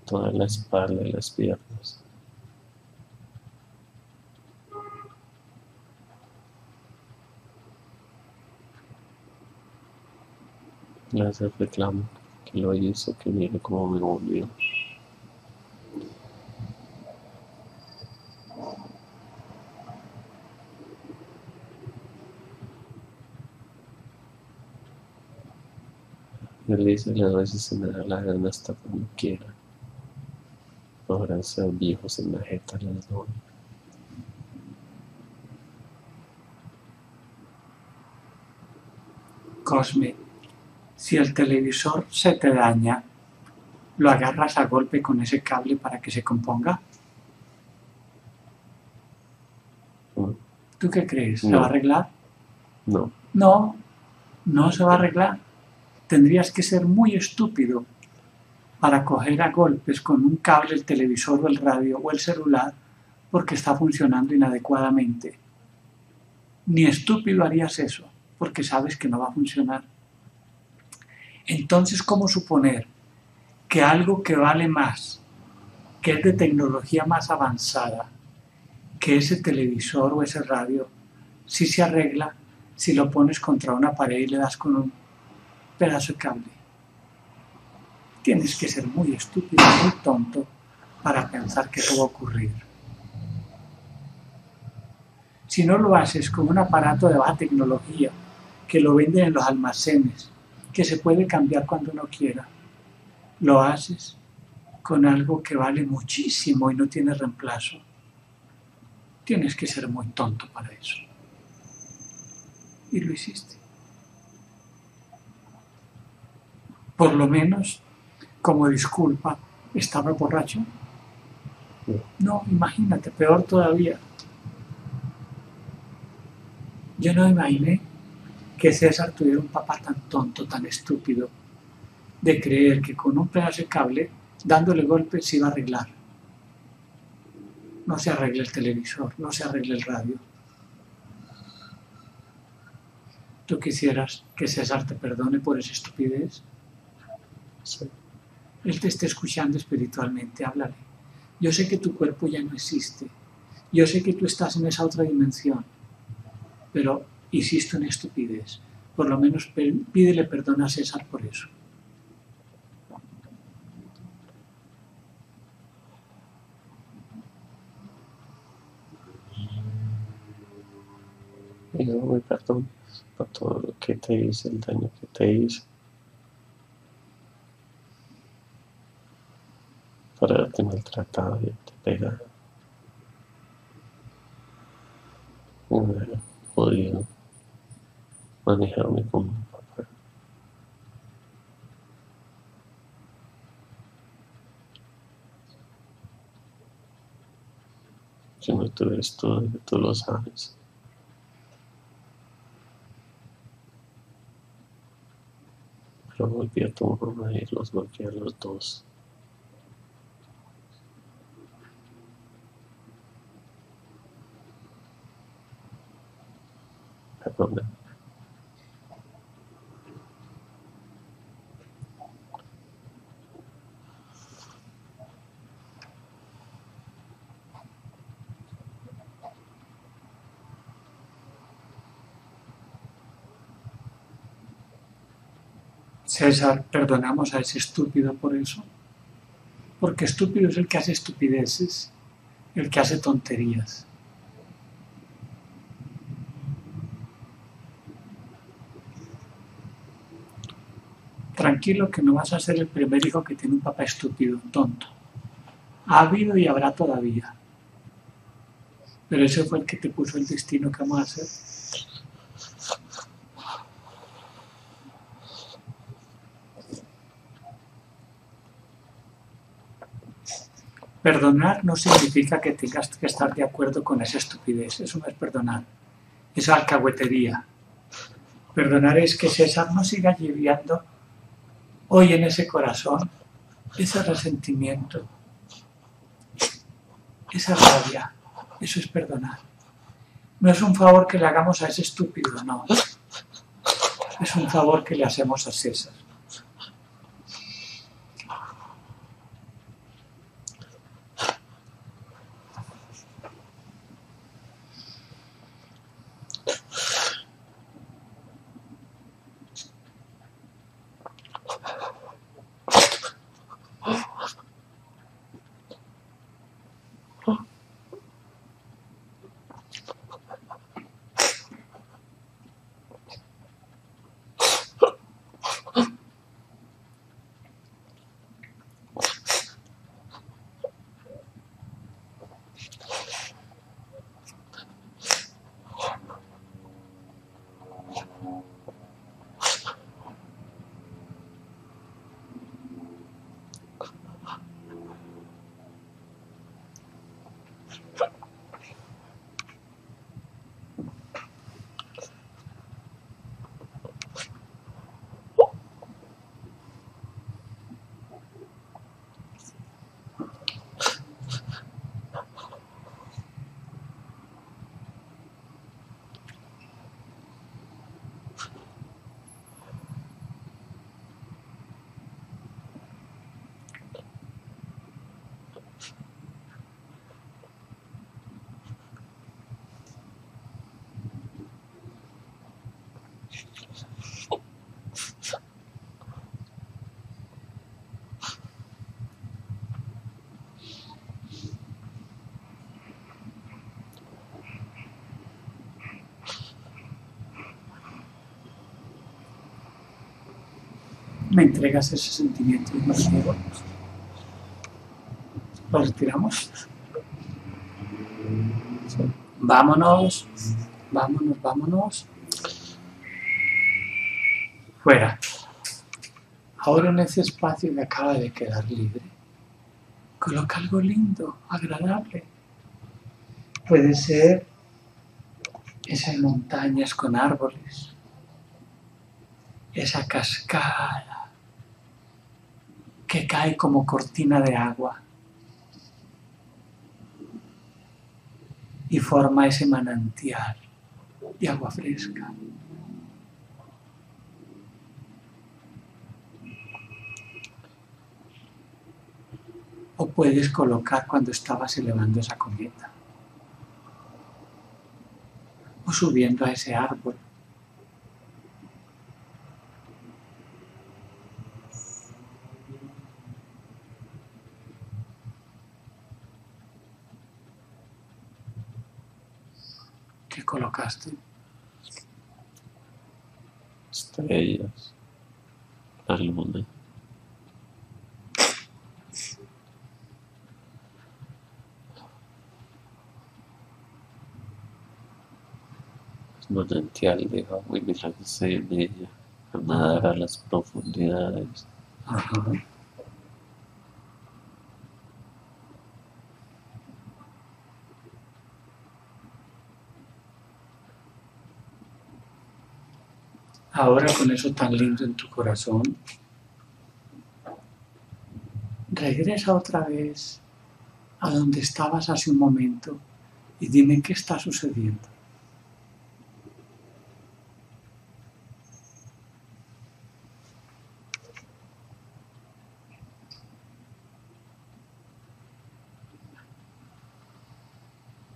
Speaker 2: toda la espalda y las piernas. Hace reclamo que lo hizo, que mire cómo me volvió. Dice las veces se me da la gana hasta cuando quiera. Ahora ser viejos en la jeta les doy.
Speaker 1: Cosme, si el televisor se te daña, ¿lo agarras a golpe con ese cable para que se componga? ¿Tú qué crees? ¿Se
Speaker 2: No.
Speaker 1: va a arreglar?
Speaker 2: No.
Speaker 1: No, no se va a arreglar. Tendrías que ser muy estúpido para coger a golpes con un cable el televisor o el radio o el celular porque está funcionando inadecuadamente. Ni estúpido harías eso porque sabes que no va a funcionar. Entonces, ¿cómo suponer que algo que vale más, que es de tecnología más avanzada, que ese televisor o ese radio, si se arregla si lo pones contra una pared y le das con un pedazo de cable? Tienes que ser muy estúpido, muy tonto para pensar que eso ocurrir. Si no lo haces con un aparato de baja tecnología, que lo venden en los almacenes, que se puede cambiar cuando uno quiera, lo haces con algo que vale muchísimo y no tiene reemplazo. Tienes que ser muy tonto para eso. Y lo hiciste. Por lo menos, como disculpa, ¿estaba borracho? No, imagínate, peor todavía. Yo no imaginé que César tuviera un papá tan tonto, tan estúpido, de creer que con un pedazo de cable, dándole golpes, se iba a arreglar. No se arregla el televisor, no se arregla el radio. ¿Tú quisieras que César te perdone por esa estupidez? Él te está escuchando espiritualmente, háblale. Yo sé que tu cuerpo ya no existe. Yo sé que tú estás en esa otra dimensión. Pero hiciste una estupidez. Por lo menos pídele perdón a César por eso.
Speaker 2: Me perdono por todo lo que te hice, el daño que te hice. Por haberte maltratado y pegado. No haber podido manejarme como un papá. Si no tú todo, tú lo sabes. Pero golpeé a tu mamá y los golpeé a los dos.
Speaker 1: César, perdonamos a ese estúpido por eso. Porque estúpido es el que hace estupideces, el que hace tonterías. Tranquilo que no vas a ser el primer hijo que tiene un papá estúpido, tonto. Ha habido y habrá todavía. Pero ese fue el que te puso el destino que vamos a hacer. Perdonar no significa que tengas que estar de acuerdo con esa estupidez. Eso no es perdonar. Es alcahuetería. Perdonar es que César no siga llevando hoy en ese corazón ese resentimiento, esa rabia. Eso es perdonar. No es un favor que le hagamos a ese estúpido, no. Es un favor que le hacemos a César. Me entregas ese sentimiento y nos Lo retiramos. Vámonos, vámonos, vámonos. Fuera. Ahora en ese espacio que acaba de quedar libre, coloca algo lindo, agradable. Puede ser esas montañas con árboles, esa cascada que cae como cortina de agua y forma ese manantial de agua fresca. Puedes colocar cuando estabas elevando esa cometa o subiendo a ese árbol
Speaker 2: manantial de agua y me lancé en ella a nadar a las profundidades. Ajá.
Speaker 1: Ahora con eso tan lindo en tu corazón, regresa otra vez a donde estabas hace un momento y dime qué está sucediendo.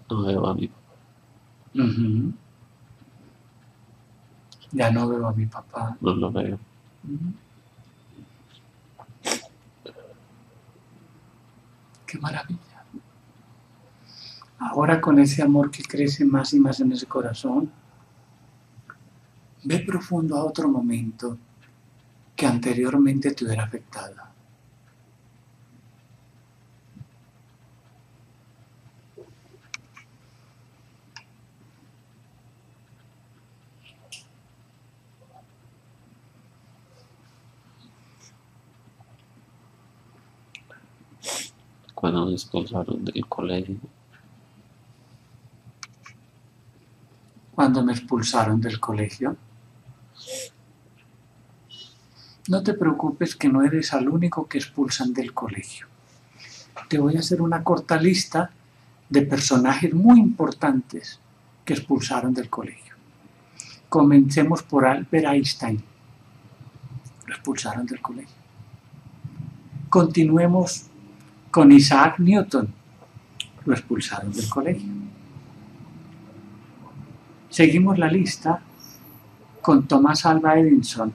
Speaker 2: No veo a mi
Speaker 1: ya no veo a mi papá.
Speaker 2: No lo veo.
Speaker 1: Qué maravilla. Ahora con ese amor que crece más y más en ese corazón, ve profundo a otro momento que anteriormente te hubiera afectado.
Speaker 2: Me expulsaron del colegio.
Speaker 1: Cuando me expulsaron del colegio. No te preocupes que no eres el único que expulsan del colegio. Te voy a hacer una corta lista de personajes muy importantes que expulsaron del colegio. Comencemos por Albert Einstein. Lo expulsaron del colegio. Continuemos con Isaac Newton. Lo expulsaron del colegio. Seguimos la lista con Thomas Alva Edison.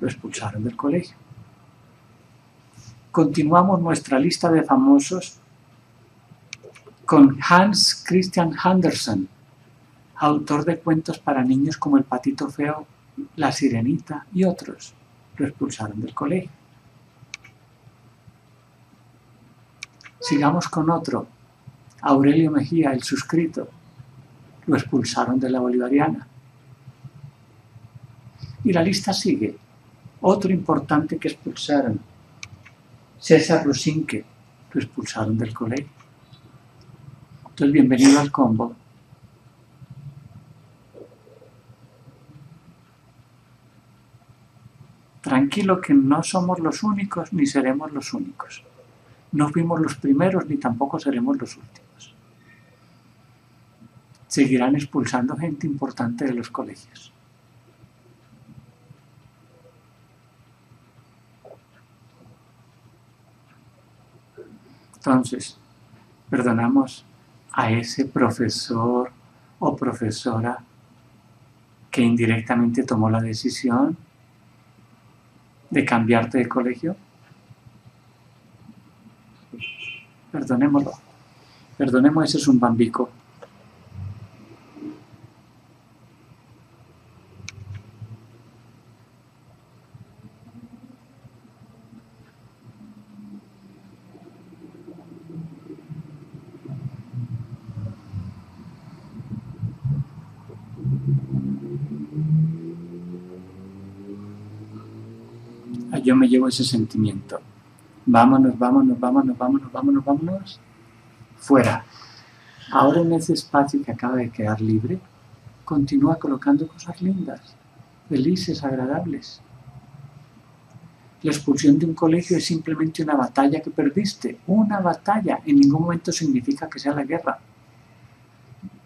Speaker 1: Lo expulsaron del colegio. Continuamos nuestra lista de famosos con Hans Christian Andersen, autor de cuentos para niños como El patito feo, La sirenita y otros. Lo expulsaron del colegio. Sigamos con otro. Aurelio Mejía, el suscrito. Lo expulsaron de la bolivariana. Y la lista sigue. Otro importante que expulsaron. César Rusinque. Lo expulsaron del colegio. Entonces, bienvenido al combo. Tranquilo que no somos los únicos ni seremos los únicos. No fuimos los primeros ni tampoco seremos los últimos. Seguirán expulsando gente importante de los colegios. Entonces, perdonamos a ese profesor o profesora que indirectamente tomó la decisión de cambiarte de colegio? Perdonémoslo. Perdonemos, ese es un bambico. yo me llevo ese sentimiento. Vámonos, vámonos, vámonos, vámonos, vámonos, vámonos. Fuera. Ahora en ese espacio que acaba de quedar libre, continúa colocando cosas lindas, felices, agradables. La expulsión de un colegio es simplemente una batalla que perdiste. Una batalla. En ningún momento significa que sea la guerra.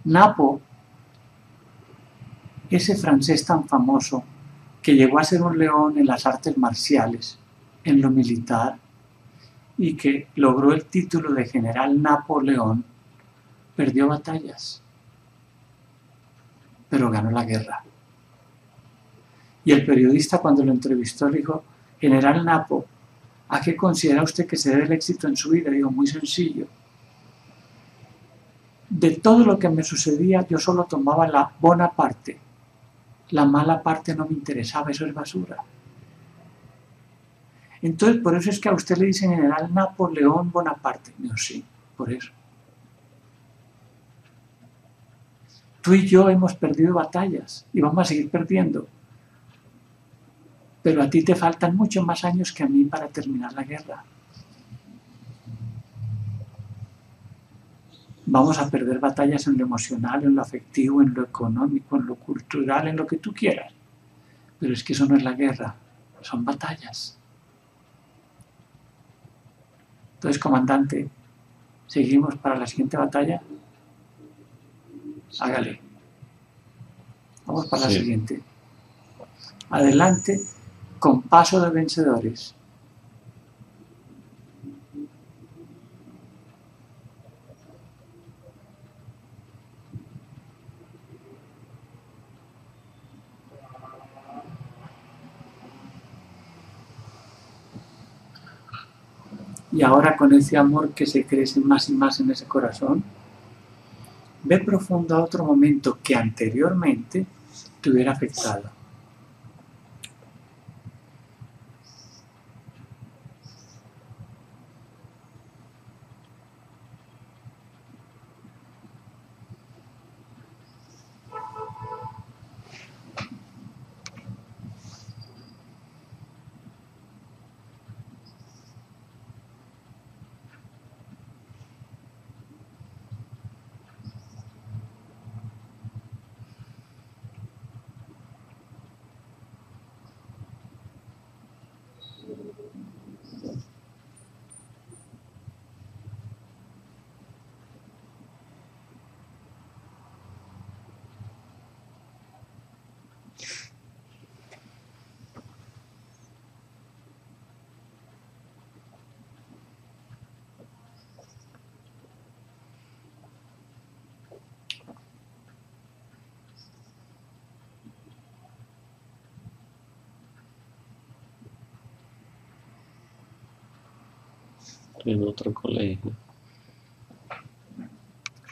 Speaker 1: Napo, ese francés tan famoso que llegó a ser un león en las artes marciales, en lo militar, y que logró el título de general Napoleón, perdió batallas, pero ganó la guerra. Y el periodista cuando lo entrevistó le dijo, General Napo, ¿a qué considera usted que se debe el éxito en su vida? Digo, muy sencillo. De todo lo que me sucedía, yo solo tomaba la buena parte la mala parte no me interesaba, eso es basura. Entonces, por eso es que a usted le dicen general Napoleón Bonaparte. No, sí, por eso. Tú y yo hemos perdido batallas y vamos a seguir perdiendo. Pero a ti te faltan muchos más años que a mí para terminar la guerra. Vamos a perder batallas en lo emocional, en lo afectivo, en lo económico, en lo cultural, en lo que tú quieras. Pero es que eso no es la guerra, son batallas. Entonces, comandante, ¿seguimos para la siguiente batalla? Hágale. Vamos para la siguiente. Adelante, con paso de vencedores. Y ahora con ese amor que se crece más y más en ese corazón, ve profundo a otro momento que anteriormente te hubiera afectado.
Speaker 2: En otro colegio.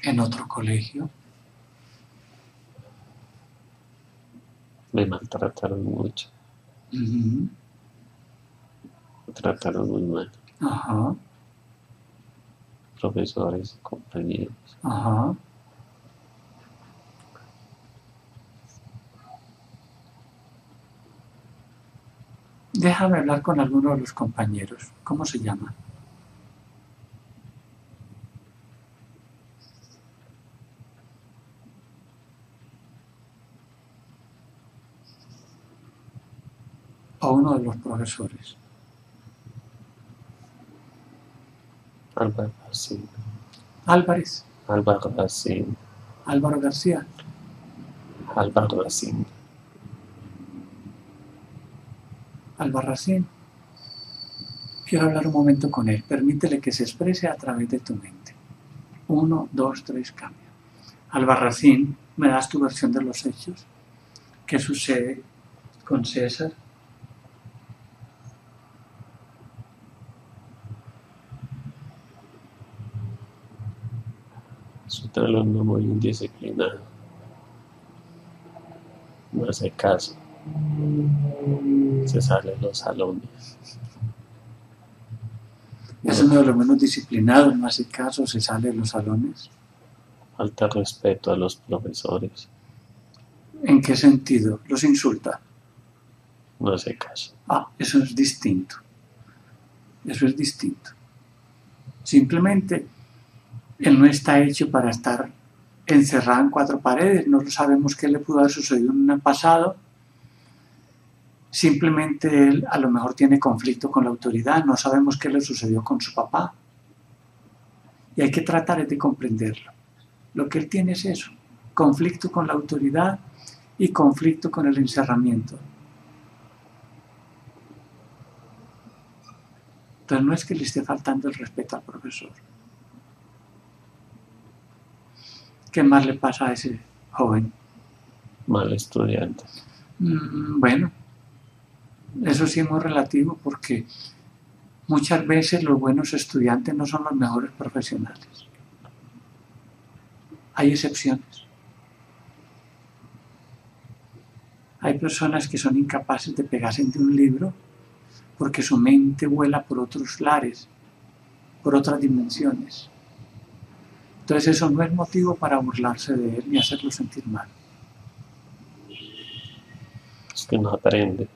Speaker 1: En otro colegio.
Speaker 2: Me maltrataron mucho. Me trataron muy mal.
Speaker 1: Ajá.
Speaker 2: Profesores, compañeros.
Speaker 1: Ajá. Déjame hablar con alguno de los compañeros. ¿Cómo se llama? uno de los profesores.
Speaker 2: Álvaro García.
Speaker 1: Álvarez.
Speaker 2: Álvaro García.
Speaker 1: Álvaro García.
Speaker 2: Álvaro García.
Speaker 1: Albarracín. Quiero hablar un momento con él. Permítele que se exprese a través de tu mente. Uno, dos, tres, cambia. Albarracín, ¿me das tu versión de los hechos? ¿Qué sucede con César?
Speaker 2: Un alumno muy indisciplinado. No hace caso. Se sale de los salones.
Speaker 1: Es uno de los menos disciplinados, no hace caso, se sale de los salones.
Speaker 2: Falta respeto a los profesores.
Speaker 1: ¿En qué sentido? ¿Los insulta?
Speaker 2: No hace caso.
Speaker 1: Ah, eso es distinto. Eso es distinto. Simplemente él no está hecho para estar encerrado en cuatro paredes. No sabemos qué le pudo haber sucedido en un pasado. Simplemente él a lo mejor tiene conflicto con la autoridad. No sabemos qué le sucedió con su papá. Y hay que tratar de comprenderlo. Lo que él tiene es eso. Conflicto con la autoridad y conflicto con el encerramiento. Entonces no es que le esté faltando el respeto al profesor. ¿Qué más le pasa a ese joven?
Speaker 2: Mal estudiante.
Speaker 1: Mm, bueno, eso sí es muy relativo porque muchas veces los buenos estudiantes no son los mejores profesionales. Hay excepciones. Hay personas que son incapaces de pegarse de un libro porque su mente vuela por otros lares, por otras dimensiones. Entonces eso no es motivo para burlarse de él ni hacerlo sentir mal.
Speaker 2: Es que no aprende.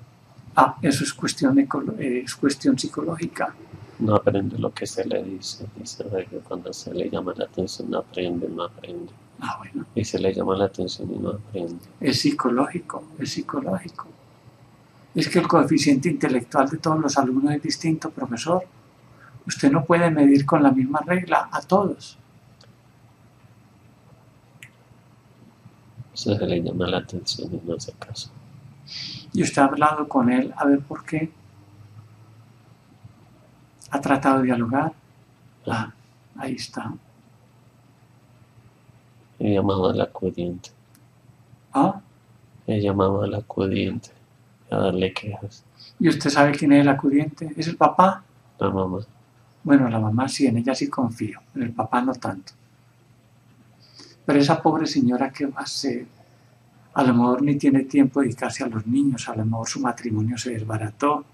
Speaker 1: Ah, eso es cuestión, es cuestión psicológica.
Speaker 2: No aprende lo que se le dice. Dice que cuando se le llama la atención no aprende, no aprende.
Speaker 1: Ah, bueno.
Speaker 2: Y se le llama la atención y no aprende.
Speaker 1: Es psicológico, es psicológico. Es que el coeficiente intelectual de todos los alumnos es distinto, profesor. Usted no puede medir con la misma regla a todos.
Speaker 2: Se le llama la atención y no hace caso.
Speaker 1: Y usted ha hablado con él a ver por qué. ¿Ha tratado de dialogar? Ah, ahí está.
Speaker 2: He llamado al acudiente.
Speaker 1: ¿Ah?
Speaker 2: He llamado al acudiente a darle quejas.
Speaker 1: ¿Y usted sabe quién es el acudiente? ¿Es el papá?
Speaker 2: La mamá.
Speaker 1: Bueno, la mamá sí, en ella sí confío, en el papá no tanto. Pero esa pobre señora, ¿qué va a hacer? A lo mejor ni tiene tiempo de dedicarse a los niños, a lo mejor su matrimonio se desbarató.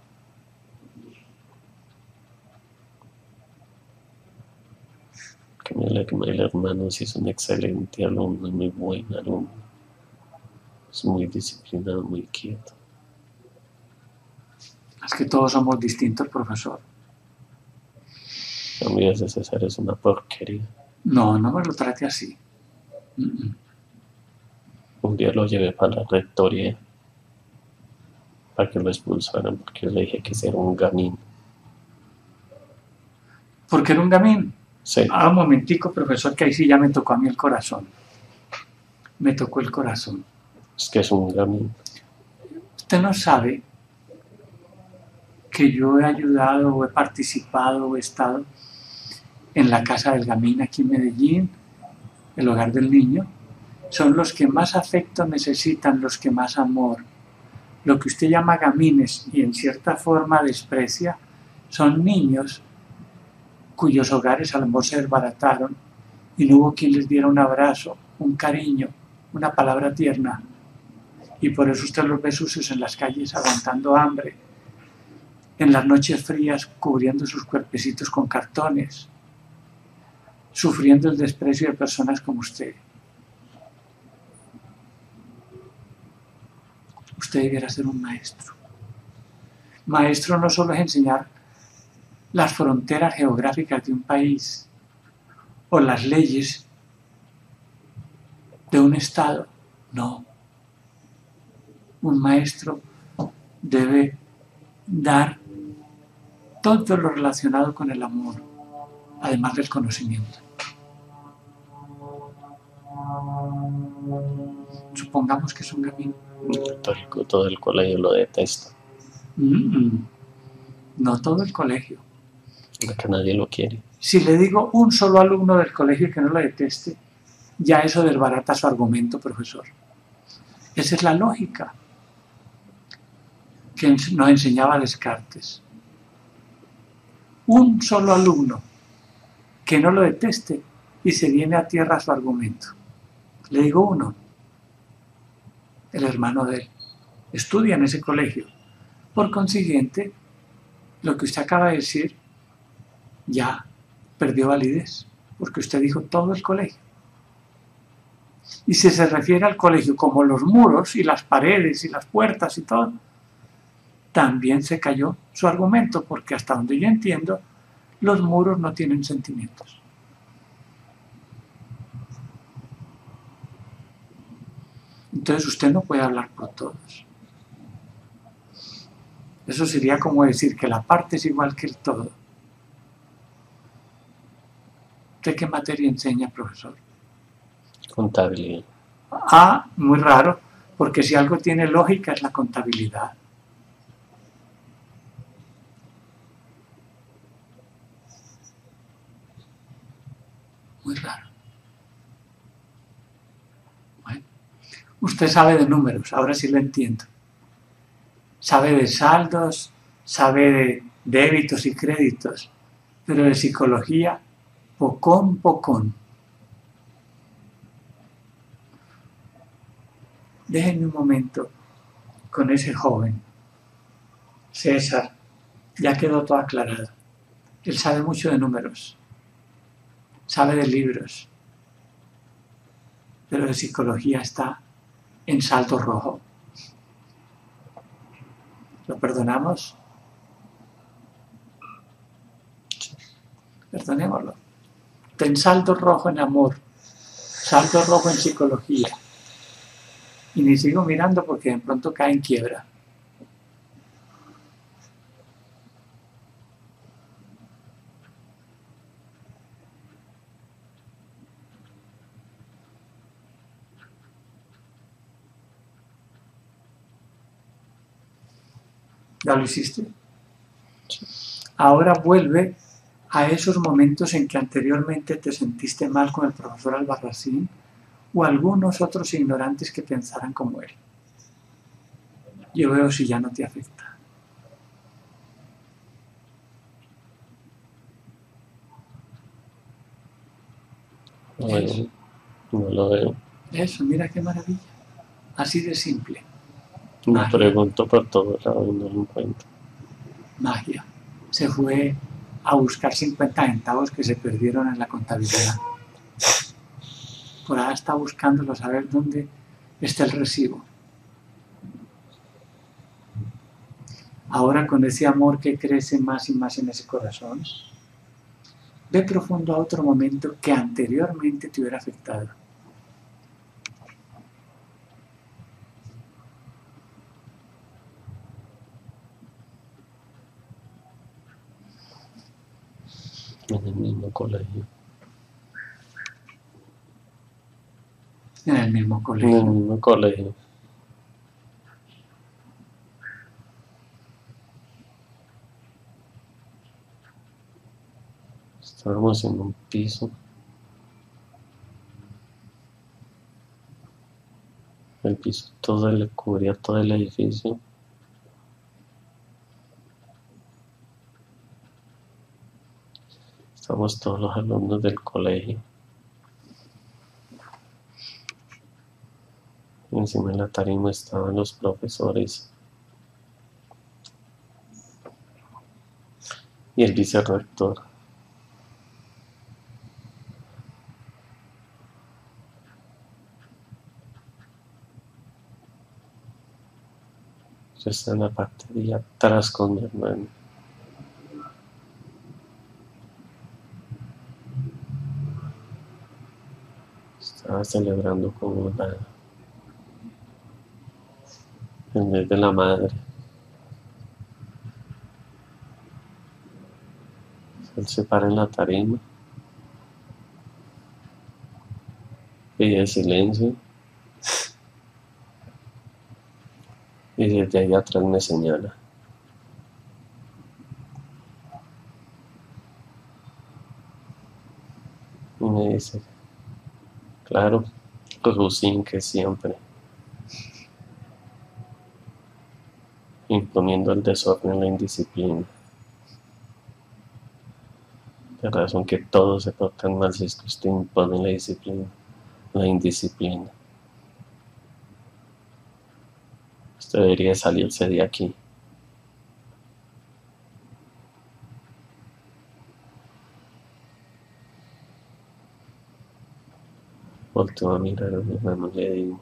Speaker 2: Que el hermano sí es un excelente alumno, muy buen alumno. Es muy disciplinado, muy quieto.
Speaker 1: Es que todos somos distintos, profesor.
Speaker 2: A mí ese César es una porquería.
Speaker 1: No, no me lo trate así.
Speaker 2: Un día lo llevé para la rectoría para que lo expulsaran porque le dije que era un gamín.
Speaker 1: ¿Por qué era un gamín?
Speaker 2: Sí.
Speaker 1: Ah, un momentico, profesor, que ahí sí ya me tocó a mí el corazón. Me tocó el corazón.
Speaker 2: Es que es un gamín.
Speaker 1: Usted no sabe que yo he ayudado o he participado o he estado en la casa del gamín aquí en Medellín, el hogar del niño, son los que más afecto necesitan, los que más amor. Lo que usted llama gamines y en cierta forma desprecia, son niños cuyos hogares a lo mejor se desbarataron y no hubo quien les diera un abrazo, un cariño, una palabra tierna. Y por eso usted los ve sucios en las calles aguantando hambre, en las noches frías cubriendo sus cuerpecitos con cartones, sufriendo el desprecio de personas como usted. Usted debiera ser un maestro. Maestro no solo es enseñar las fronteras geográficas de un país o las leyes de un estado. No. Un maestro debe dar todo lo relacionado con el amor, además del conocimiento. Supongamos que es un camino.
Speaker 2: Todo, todo el colegio lo detesta.
Speaker 1: No todo el colegio.
Speaker 2: Porque nadie lo quiere.
Speaker 1: Si le digo un solo alumno del colegio que no lo deteste, ya eso desbarata su argumento, profesor. Esa es la lógica que nos enseñaba Descartes. Un solo alumno que no lo deteste y se viene a tierra su argumento. Le digo uno, el hermano de él, estudia en ese colegio. Por consiguiente, lo que usted acaba de decir ya perdió validez, porque usted dijo todo el colegio. Y si se refiere al colegio como los muros y las paredes y las puertas y todo, también se cayó su argumento, porque hasta donde yo entiendo, los muros no tienen sentimientos. Entonces usted no puede hablar por todos. Eso sería como decir que la parte es igual que el todo. ¿Usted qué materia enseña, profesor?
Speaker 2: Contabilidad.
Speaker 1: Ah, muy raro, porque si algo tiene lógica es la contabilidad. Muy raro. Bueno, usted sabe de números, ahora sí lo entiendo. Sabe de saldos, sabe de débitos y créditos, pero de psicología, pocón, pocón. Déjenme un momento con ese joven. César, ya quedó todo aclarado. Él sabe mucho de números sabe de libros, pero de psicología está en salto rojo. ¿Lo perdonamos? Perdonémoslo. Ten salto rojo en amor, salto rojo en psicología. Y ni sigo mirando porque de pronto cae en quiebra. ¿Ya lo hiciste? Ahora vuelve a esos momentos en que anteriormente te sentiste mal con el profesor Albarracín o algunos otros ignorantes que pensaran como él. Yo veo si ya no te afecta.
Speaker 2: Bueno, no lo veo.
Speaker 1: Eso, mira qué maravilla. Así de simple.
Speaker 2: Me
Speaker 1: Magia.
Speaker 2: pregunto por todos lados y no lo encuentro.
Speaker 1: Magia. Se fue a buscar 50 centavos que se perdieron en la contabilidad. Por ahí está buscándolo, a ver dónde está el recibo. Ahora con ese amor que crece más y más en ese corazón, ve profundo a otro momento que anteriormente te hubiera afectado.
Speaker 2: En el mismo colegio.
Speaker 1: En el colegio.
Speaker 2: mismo colegio. Estábamos en un piso. El piso todo le cubría todo el edificio. Estamos todos los alumnos del colegio. Encima de la tarima estaban los profesores y el vicerrector. Yo estaba en la parte de atrás con mi hermano. Celebrando con una en vez de la madre. Él se para en la tarima, pide silencio y desde ahí atrás me señala. Y me dice, Claro, Rusín que siempre. Imponiendo el desorden y la indisciplina. La razón que todos se portan mal si es que usted impone la disciplina, la indisciplina. Usted debería salirse de aquí. Volteo a mirar a mi hermano y le digo,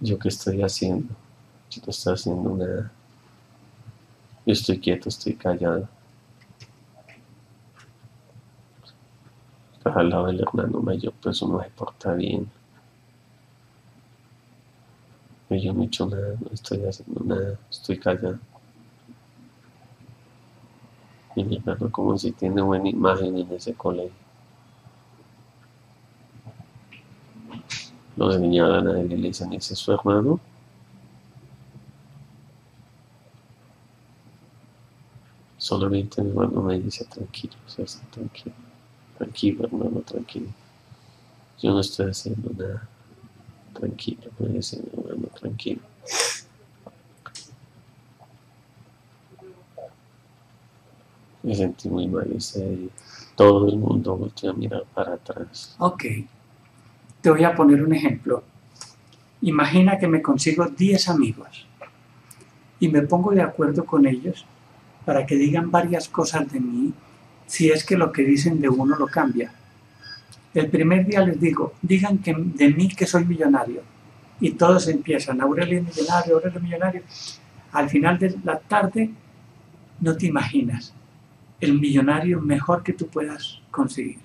Speaker 2: ¿yo qué estoy haciendo? Yo no estoy haciendo nada. Yo estoy quieto, estoy callado. Al lado del hermano mayor, pues uno se porta bien. Yo no he hecho nada, no estoy haciendo nada, estoy callado. Y como si tiene buena imagen en ese colegio. Lo señalan a él y le dicen, ¿ese es su hermano? Solamente mi hermano me dice, tranquilo, sea, tranquilo, tranquilo hermano, tranquilo. Yo no estoy haciendo nada. Tranquilo, me dice mi hermano, tranquilo. Me sentí muy mal ese día. Todo el mundo volteó a mirar para atrás.
Speaker 1: Ok, te voy a poner un ejemplo. Imagina que me consigo 10 amigos y me pongo de acuerdo con ellos para que digan varias cosas de mí si es que lo que dicen de uno lo cambia. El primer día les digo, digan que de mí que soy millonario. Y todos empiezan, Aurelio es millonario, Aurelio es millonario. Al final de la tarde, no te imaginas el millonario mejor que tú puedas conseguir.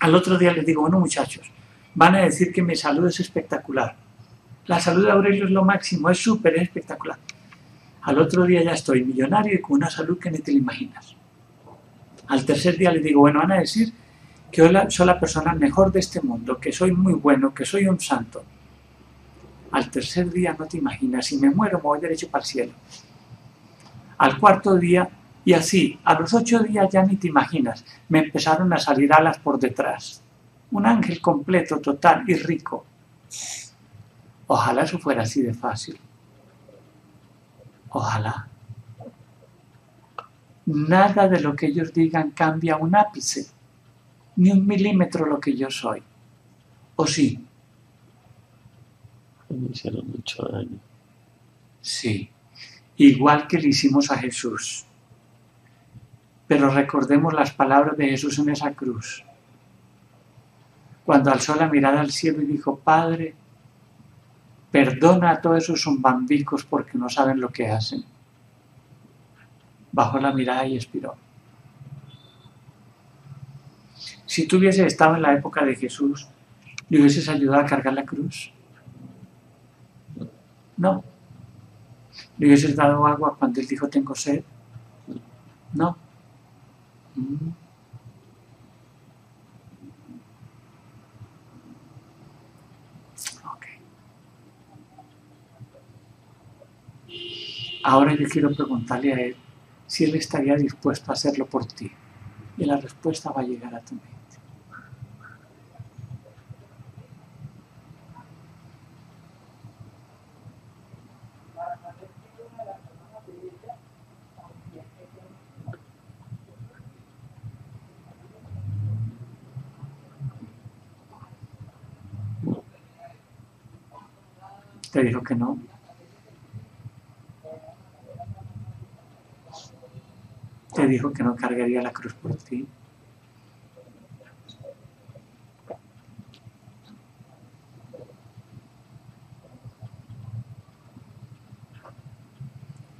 Speaker 1: Al otro día les digo, bueno muchachos, van a decir que mi salud es espectacular. La salud de Aurelio es lo máximo, es súper espectacular. Al otro día ya estoy millonario y con una salud que ni te la imaginas. Al tercer día les digo, bueno, van a decir que soy la persona mejor de este mundo, que soy muy bueno, que soy un santo. Al tercer día no te imaginas, si me muero me voy derecho para el cielo. Al cuarto día y así, a los ocho días ya ni te imaginas, me empezaron a salir alas por detrás. Un ángel completo, total y rico. Ojalá eso fuera así de fácil. Ojalá. Nada de lo que ellos digan cambia un ápice, ni un milímetro lo que yo soy. ¿O sí?
Speaker 2: Me hicieron mucho daño.
Speaker 1: Sí, igual que le hicimos a Jesús. Pero recordemos las palabras de Jesús en esa cruz. Cuando alzó la mirada al cielo y dijo, Padre, perdona a todos esos zumbambicos porque no saben lo que hacen. Bajó la mirada y expiró. Si tú hubieses estado en la época de Jesús, ¿le hubieses ayudado a cargar la cruz? No. ¿Le hubieses dado agua cuando él dijo tengo sed? No. Ahora yo quiero preguntarle a él si él estaría dispuesto a hacerlo por ti. Y la respuesta va a llegar a tu mente. Te dijo que no. Te dijo que no cargaría la cruz por ti.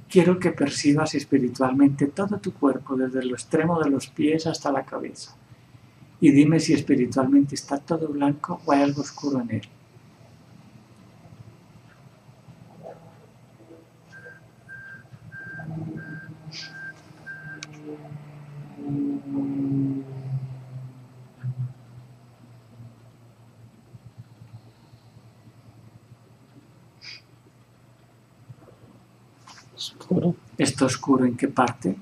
Speaker 1: Quiero que percibas espiritualmente todo tu cuerpo, desde el extremo de los pies hasta la cabeza. Y dime si espiritualmente está todo blanco o hay algo oscuro en él. ¿Está oscuro en qué parte?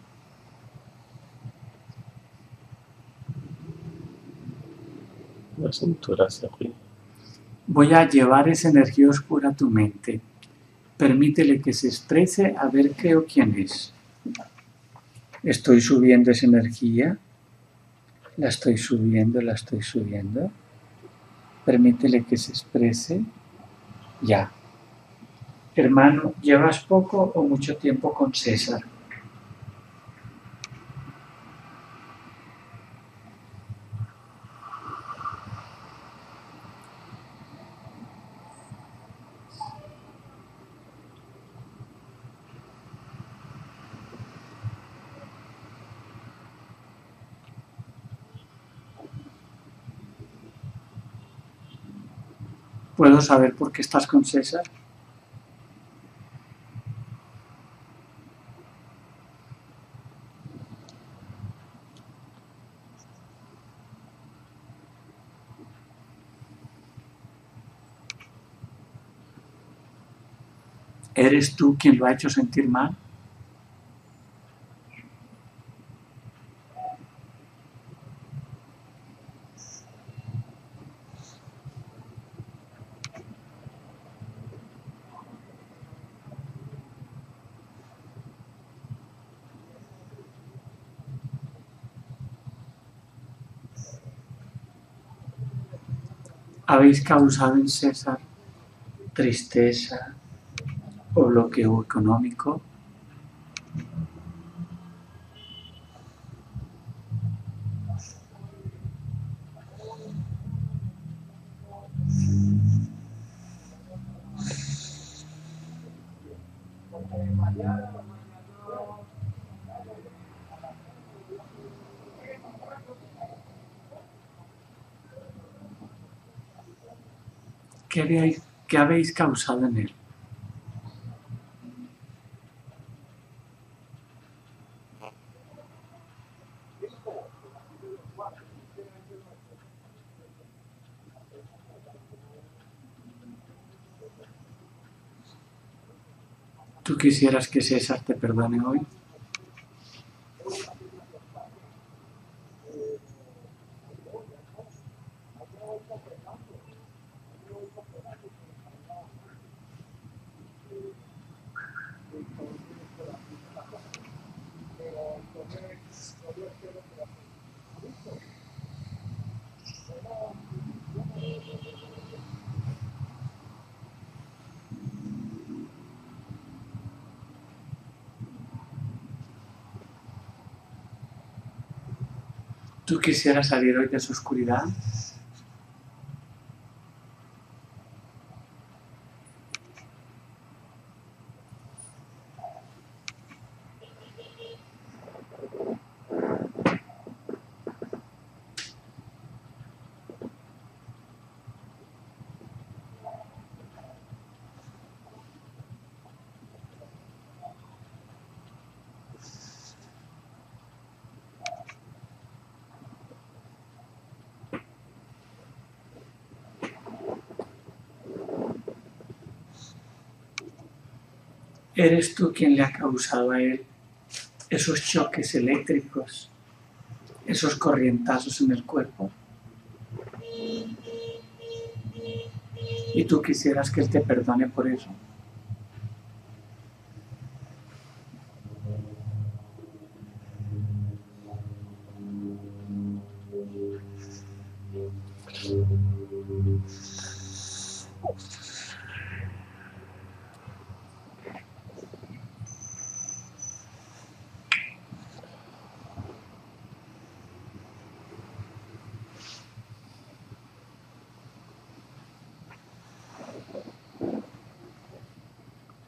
Speaker 2: La cintura hacia arriba.
Speaker 1: Voy a llevar esa energía oscura a tu mente. Permítele que se exprese a ver qué o quién es. Estoy subiendo esa energía. La estoy subiendo, la estoy subiendo. Permítele que se exprese. Ya. Hermano, ¿llevas poco o mucho tiempo con César? ¿Puedo saber por qué estás con César? ¿Eres tú quien lo ha hecho sentir mal? habéis causado en César tristeza bloqueo económico. ¿Qué, habéis causado en él? Quisieras que César te perdone hoy? ¿Tú quisieras salir hoy de su oscuridad? ¿Eres tú quien le ha causado a él esos choques eléctricos, esos corrientazos en el cuerpo? Y tú quisieras que él te perdone por eso.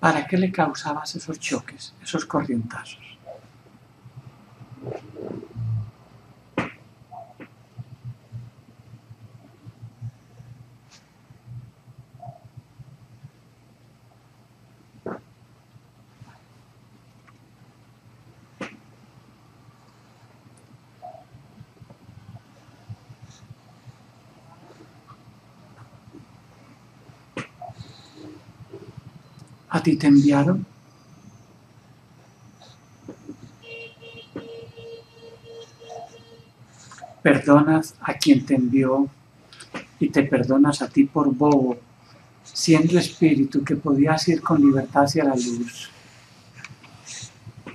Speaker 1: ¿Para qué le causabas esos choques, esos corrientazos? A ti te enviaron? Perdonas a quien te envió y te perdonas a ti por bobo, siendo espíritu que podías ir con libertad hacia la luz,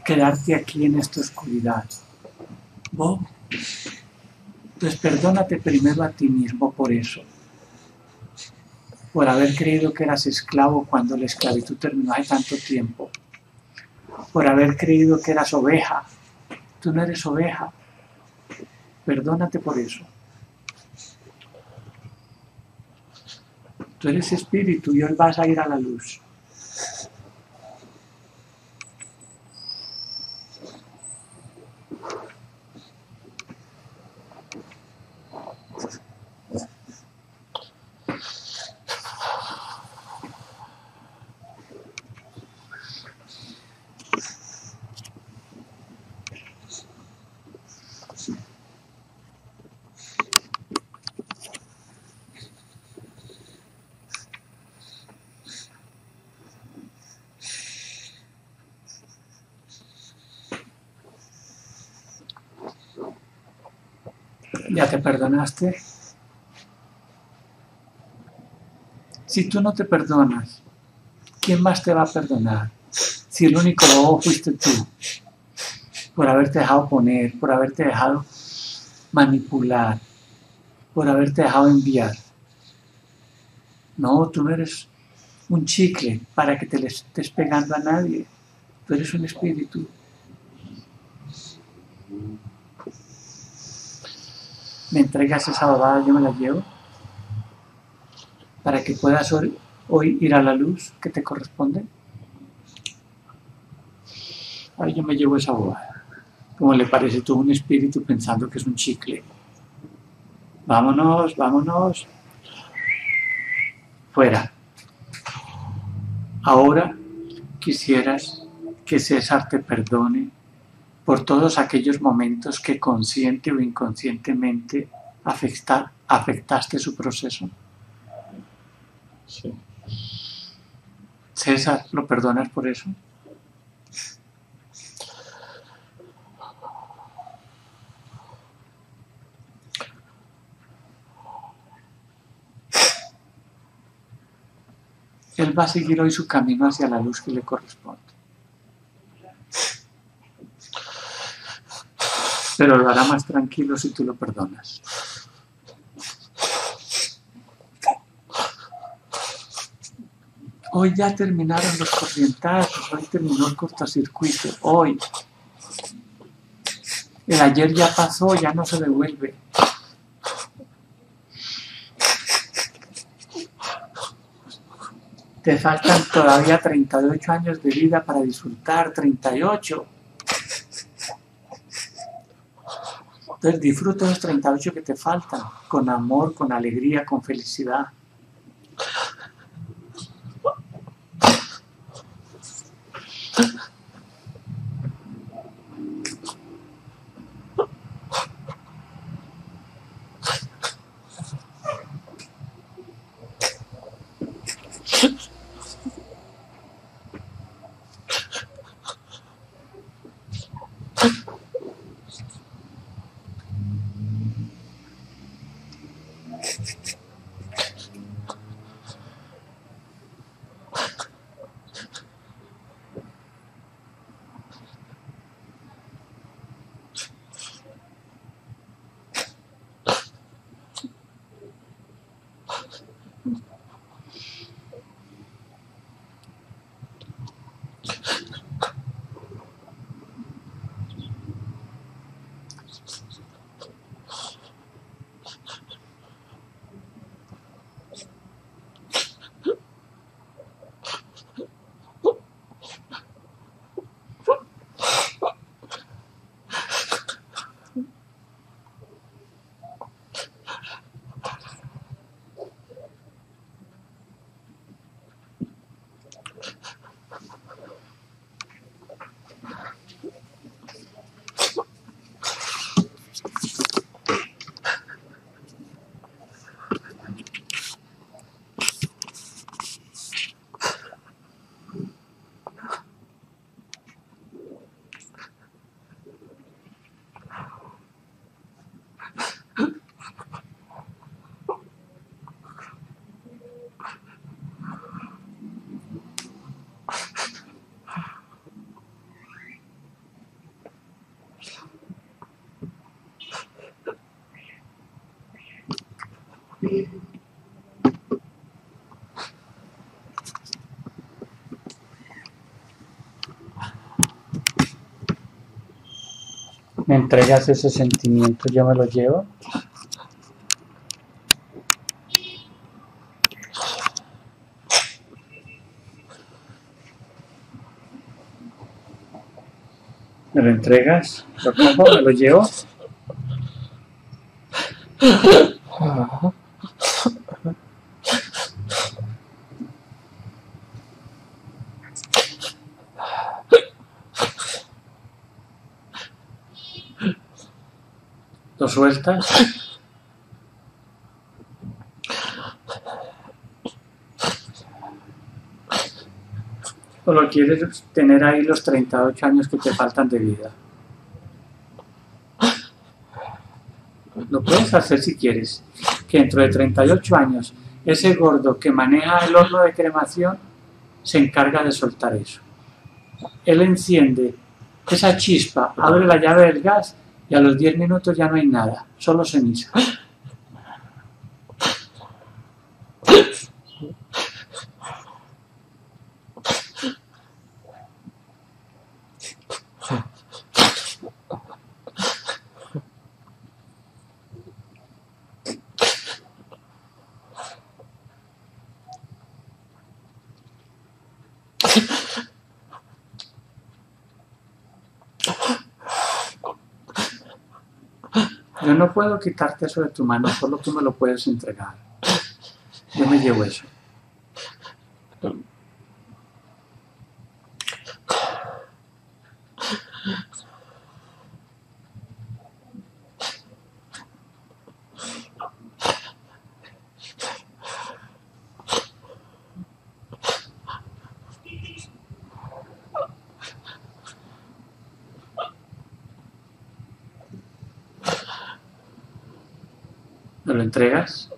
Speaker 1: quedarte aquí en esta oscuridad. Bobo. Entonces perdónate primero a ti mismo por eso, por haber creído que eras esclavo cuando la esclavitud terminó hace tanto tiempo, por haber creído que eras oveja. Tú no eres oveja. Perdónate por eso. Tú eres espíritu y hoy vas a ir a la luz. ¿Ya te perdonaste? Si tú no te perdonas, ¿quién más te va a perdonar? Si el único bobo fuiste tú, por haberte dejado poner, por haberte dejado manipular, por haberte dejado enviar. No, tú no eres un chicle para que te le estés pegando a nadie. Tú eres un espíritu. Me entregas esa bobada, yo me la llevo, para que puedas hoy, ir a la luz que te corresponde. Ahí yo me llevo esa bobada. Como le parece tú un espíritu pensando que es un chicle. Vámonos, vámonos. Fuera. Ahora quisieras que César te perdone por todos aquellos momentos que consciente o inconscientemente afectaste su proceso. César, ¿lo perdonas por eso? Él va a seguir hoy su camino hacia la luz que le corresponde. Pero lo hará más tranquilo si tú lo perdonas. Hoy ya terminaron los corrientazos, hoy terminó el cortocircuito, hoy. El ayer ya pasó, ya no se devuelve. Te faltan todavía 38 años de vida para disfrutar, 38. Entonces disfruta los 38 que te faltan, con amor, con alegría, con felicidad. Me entregas ese sentimiento, yo me lo llevo. ¿Me lo entregas? ¿Lo cojo? ¿Me lo llevo? Sueltas? ¿O lo quieres tener ahí los 38 años que te faltan de vida? Lo puedes hacer si quieres. Que dentro de 38 años, ese gordo que maneja el horno de cremación se encarga de soltar eso. Él enciende esa chispa, abre la llave del gas y a los 10 minutos ya no hay nada, solo ceniza. No puedo quitarte eso de tu mano, solo tú me lo puedes entregar. Yo me llevo eso. ¿Me lo entregas?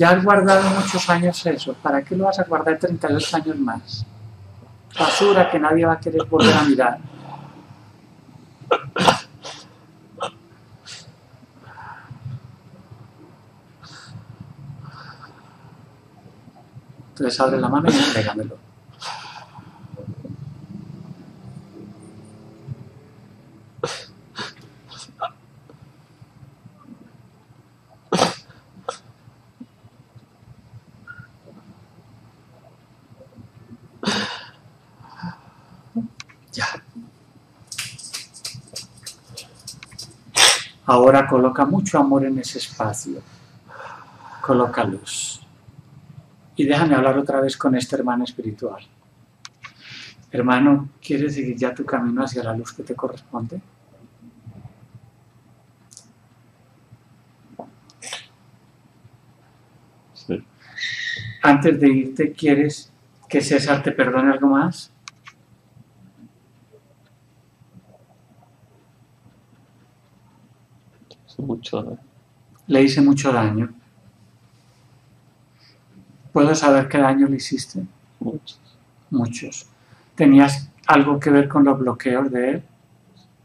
Speaker 1: Ya has guardado muchos años eso. ¿Para qué lo vas a guardar 32 años más? Basura que nadie va a querer volver a mirar. Entonces abre la mano y entrégamelo. Ahora coloca mucho amor en ese espacio. Coloca luz. Y déjame hablar otra vez con este hermano espiritual. Hermano, ¿quieres seguir ya tu camino hacia la luz que te corresponde?
Speaker 2: Sí.
Speaker 1: Antes de irte, ¿quieres que César te perdone algo más?
Speaker 2: Es mucho.
Speaker 1: Le hice mucho daño. ¿Puedo saber qué daño le hiciste?
Speaker 2: Mucho.
Speaker 1: Muchos. ¿Tenías algo que ver con los bloqueos de él?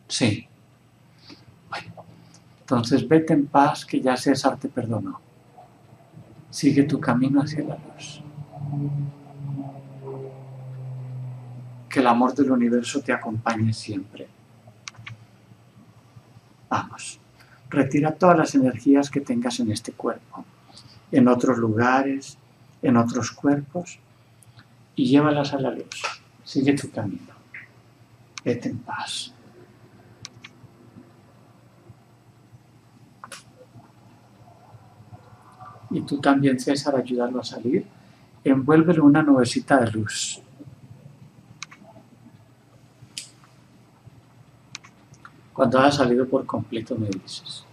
Speaker 1: Sí. Bueno, entonces vete en paz que ya César te perdonó. Sigue tu camino hacia la luz. Que el amor del universo te acompañe siempre. Vamos, retira todas las energías que tengas en este cuerpo, en otros lugares, en otros cuerpos, y llévalas a la luz. Sigue tu camino. Vete en paz. Y tú también, César, ayudarlo a salir. Envuélvelo en una nubecita de luz. Cuando haya salido por completo me dices.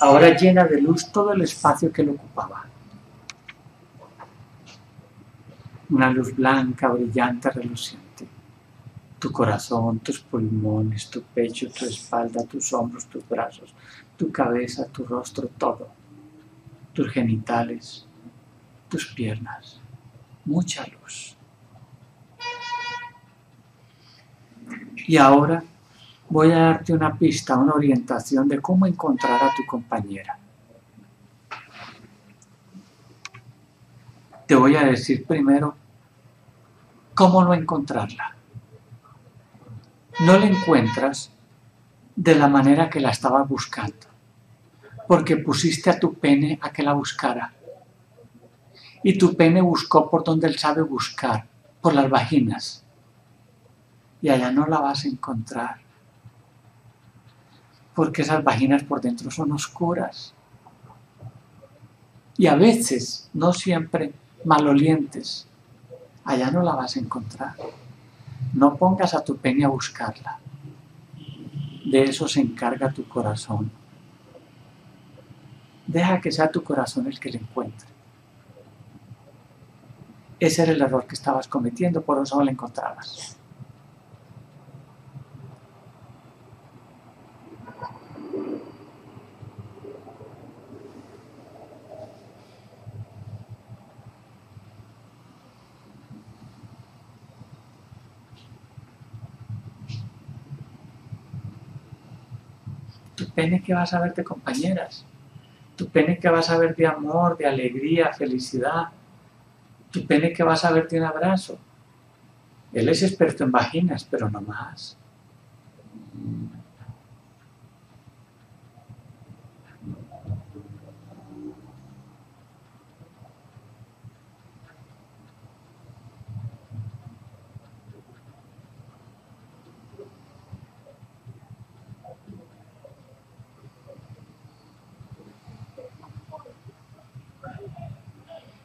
Speaker 1: Ahora llena de luz todo el espacio que lo ocupaba. Una luz blanca, brillante, reluciente. Tu corazón, tus pulmones, tu pecho, tu espalda, tus hombros, tus brazos, tu cabeza, tu rostro, todo. Tus genitales, tus piernas. mucha luz. Y ahora voy a darte una pista, una orientación de cómo encontrar a tu compañera. Te voy a decir primero cómo no encontrarla. No la encuentras de la manera que la estabas buscando, porque pusiste a tu pene a que la buscara. Y tu pene buscó por donde él sabe buscar, por las vaginas. Y allá no la vas a encontrar, porque esas vaginas por dentro son oscuras. Y a veces, no siempre, malolientes. Allá no la vas a encontrar. No pongas a tu pene a buscarla. De eso se encarga tu corazón. Deja que sea tu corazón el que la encuentre. Ese era el error que estabas cometiendo, por eso no la encontrabas. tu pene que vas a ver de compañeras, tu pene que vas a ver de amor, de alegría, felicidad, tu pene que vas a ver de un abrazo. Él es experto en vaginas, pero no más.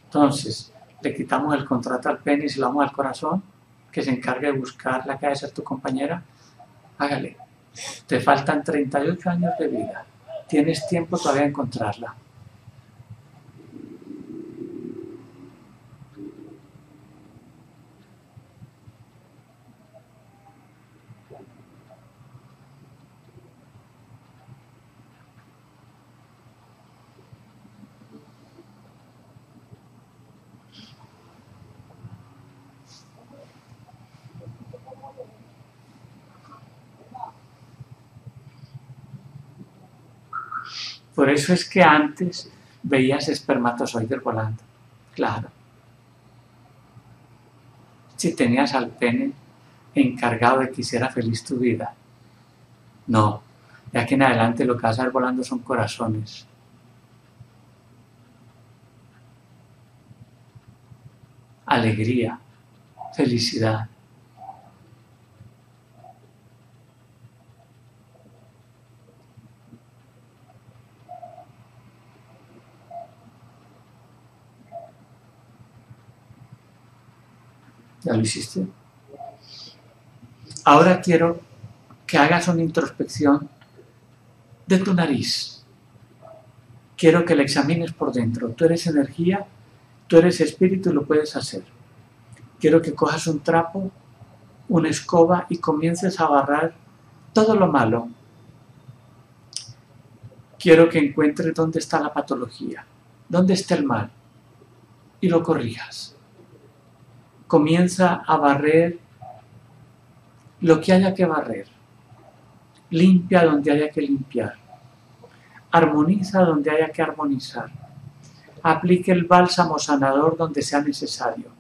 Speaker 1: Entonces, le quitamos el contrato al pene y se lo damos al corazón, que se encargue de buscar la que debe ser tu compañera. Hágale. Te faltan 38 años de vida. Tienes tiempo todavía de encontrarla. Por eso es que antes veías espermatozoides volando. Claro. Si tenías al pene encargado de que hiciera feliz tu vida. No. De aquí en adelante lo que vas a ver volando son corazones. Alegría, felicidad. Lo hiciste? Ahora quiero que hagas una introspección de tu nariz. Quiero que la examines por dentro. Tú eres energía, tú eres espíritu y lo puedes hacer. Quiero que cojas un trapo, una escoba y comiences a barrar todo lo malo. Quiero que encuentres dónde está la patología, dónde está el mal y lo corrijas comienza a barrer lo que haya que barrer. Limpia donde haya que limpiar. Armoniza donde haya que armonizar. Aplique el bálsamo sanador donde sea necesario.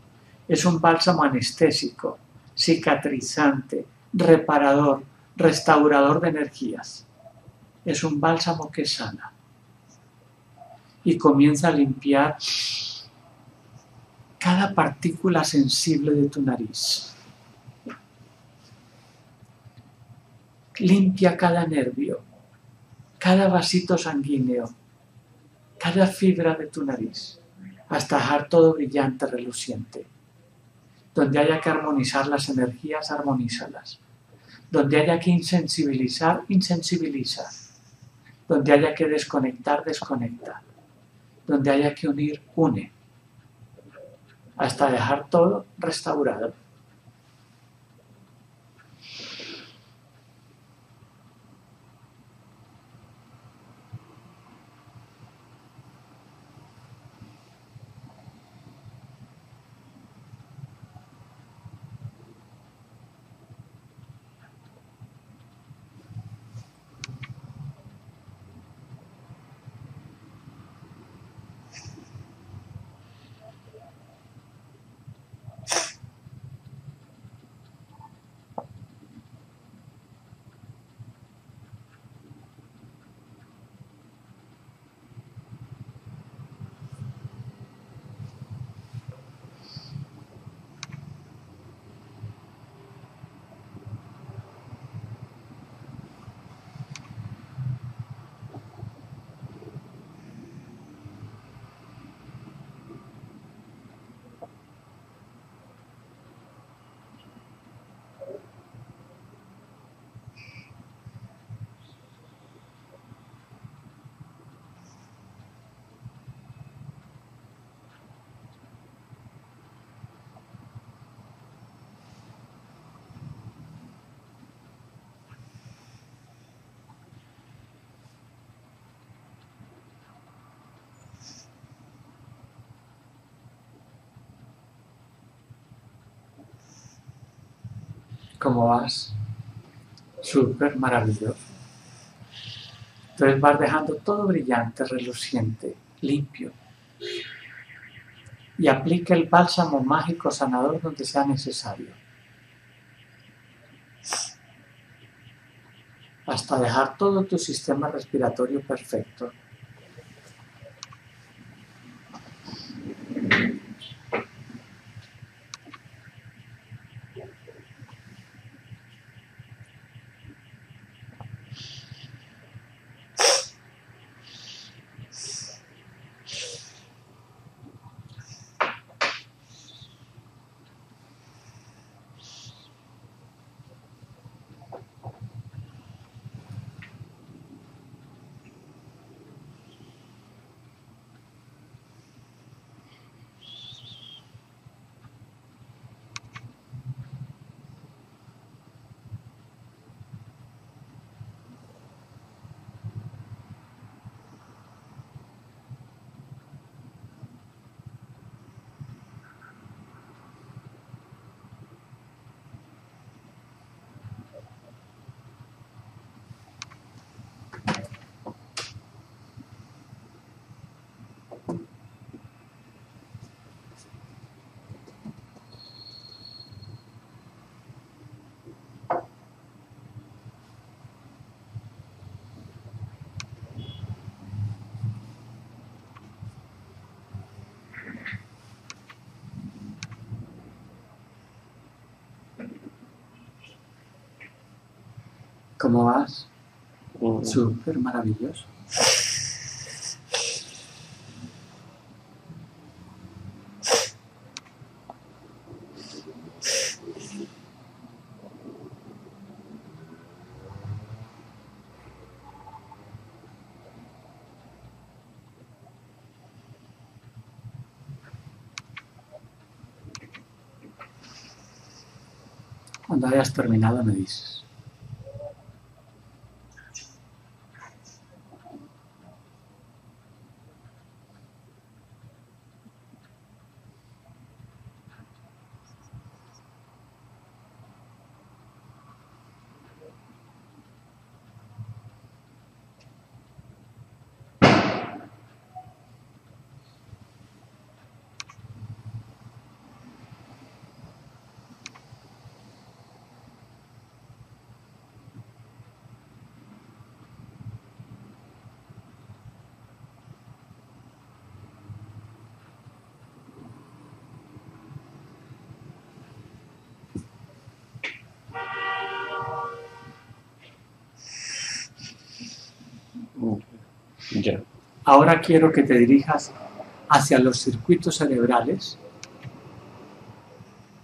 Speaker 1: Es un bálsamo anestésico, cicatrizante, reparador, restaurador de energías. Es un bálsamo que sana. Y comienza a limpiar cada partícula sensible de tu nariz. Limpia cada nervio, cada vasito sanguíneo, cada fibra de tu nariz, hasta dejar todo brillante, reluciente. Donde haya que armonizar las energías, armonízalas. Donde haya que insensibilizar, insensibiliza. Donde haya que desconectar, desconecta. Donde haya que unir, une hasta dejar todo restaurado. ¿Cómo vas? Súper maravilloso. Entonces vas dejando todo brillante, reluciente, limpio. Y aplica el bálsamo mágico sanador donde sea necesario. Hasta dejar todo tu sistema respiratorio perfecto. ¿Cómo vas?
Speaker 2: Mm.
Speaker 1: Súper maravilloso. Cuando hayas terminado me dices.
Speaker 2: Ya.
Speaker 1: Ahora quiero que te dirijas hacia los circuitos cerebrales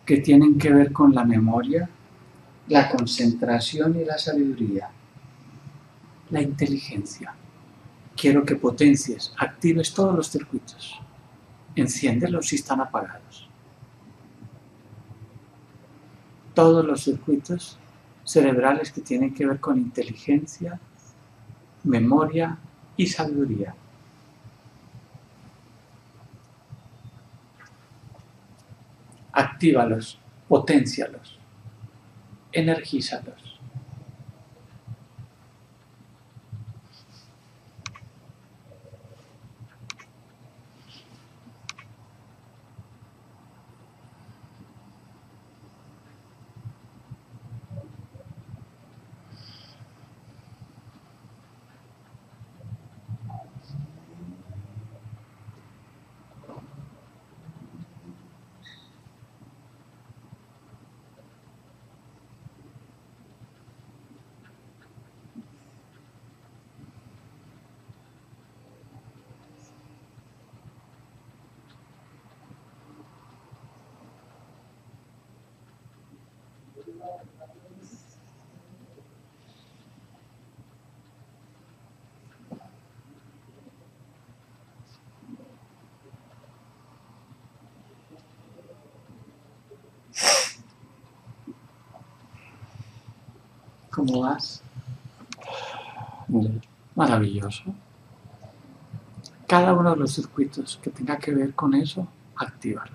Speaker 1: que tienen que ver con la memoria, la concentración y la sabiduría, la inteligencia. Quiero que potencies, actives todos los circuitos, enciéndelos si están apagados. Todos los circuitos cerebrales que tienen que ver con inteligencia, memoria y sabiduría. Actívalos, potencialos, energízalos. ¿Cómo vas? Maravilloso. Cada uno de los circuitos que tenga que ver con eso, actívalo.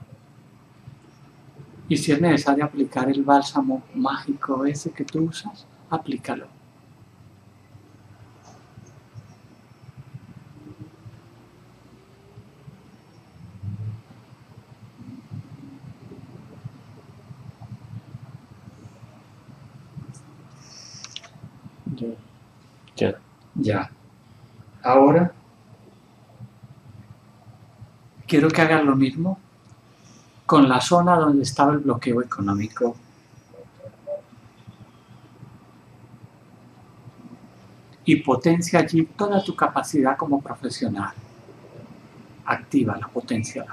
Speaker 1: Y si es necesario aplicar el bálsamo mágico ese que tú usas, aplícalo.
Speaker 2: Ya.
Speaker 1: Ya. Ahora quiero que hagan lo mismo con la zona donde estaba el bloqueo económico. Y potencia allí toda tu capacidad como profesional. Activa la potencia.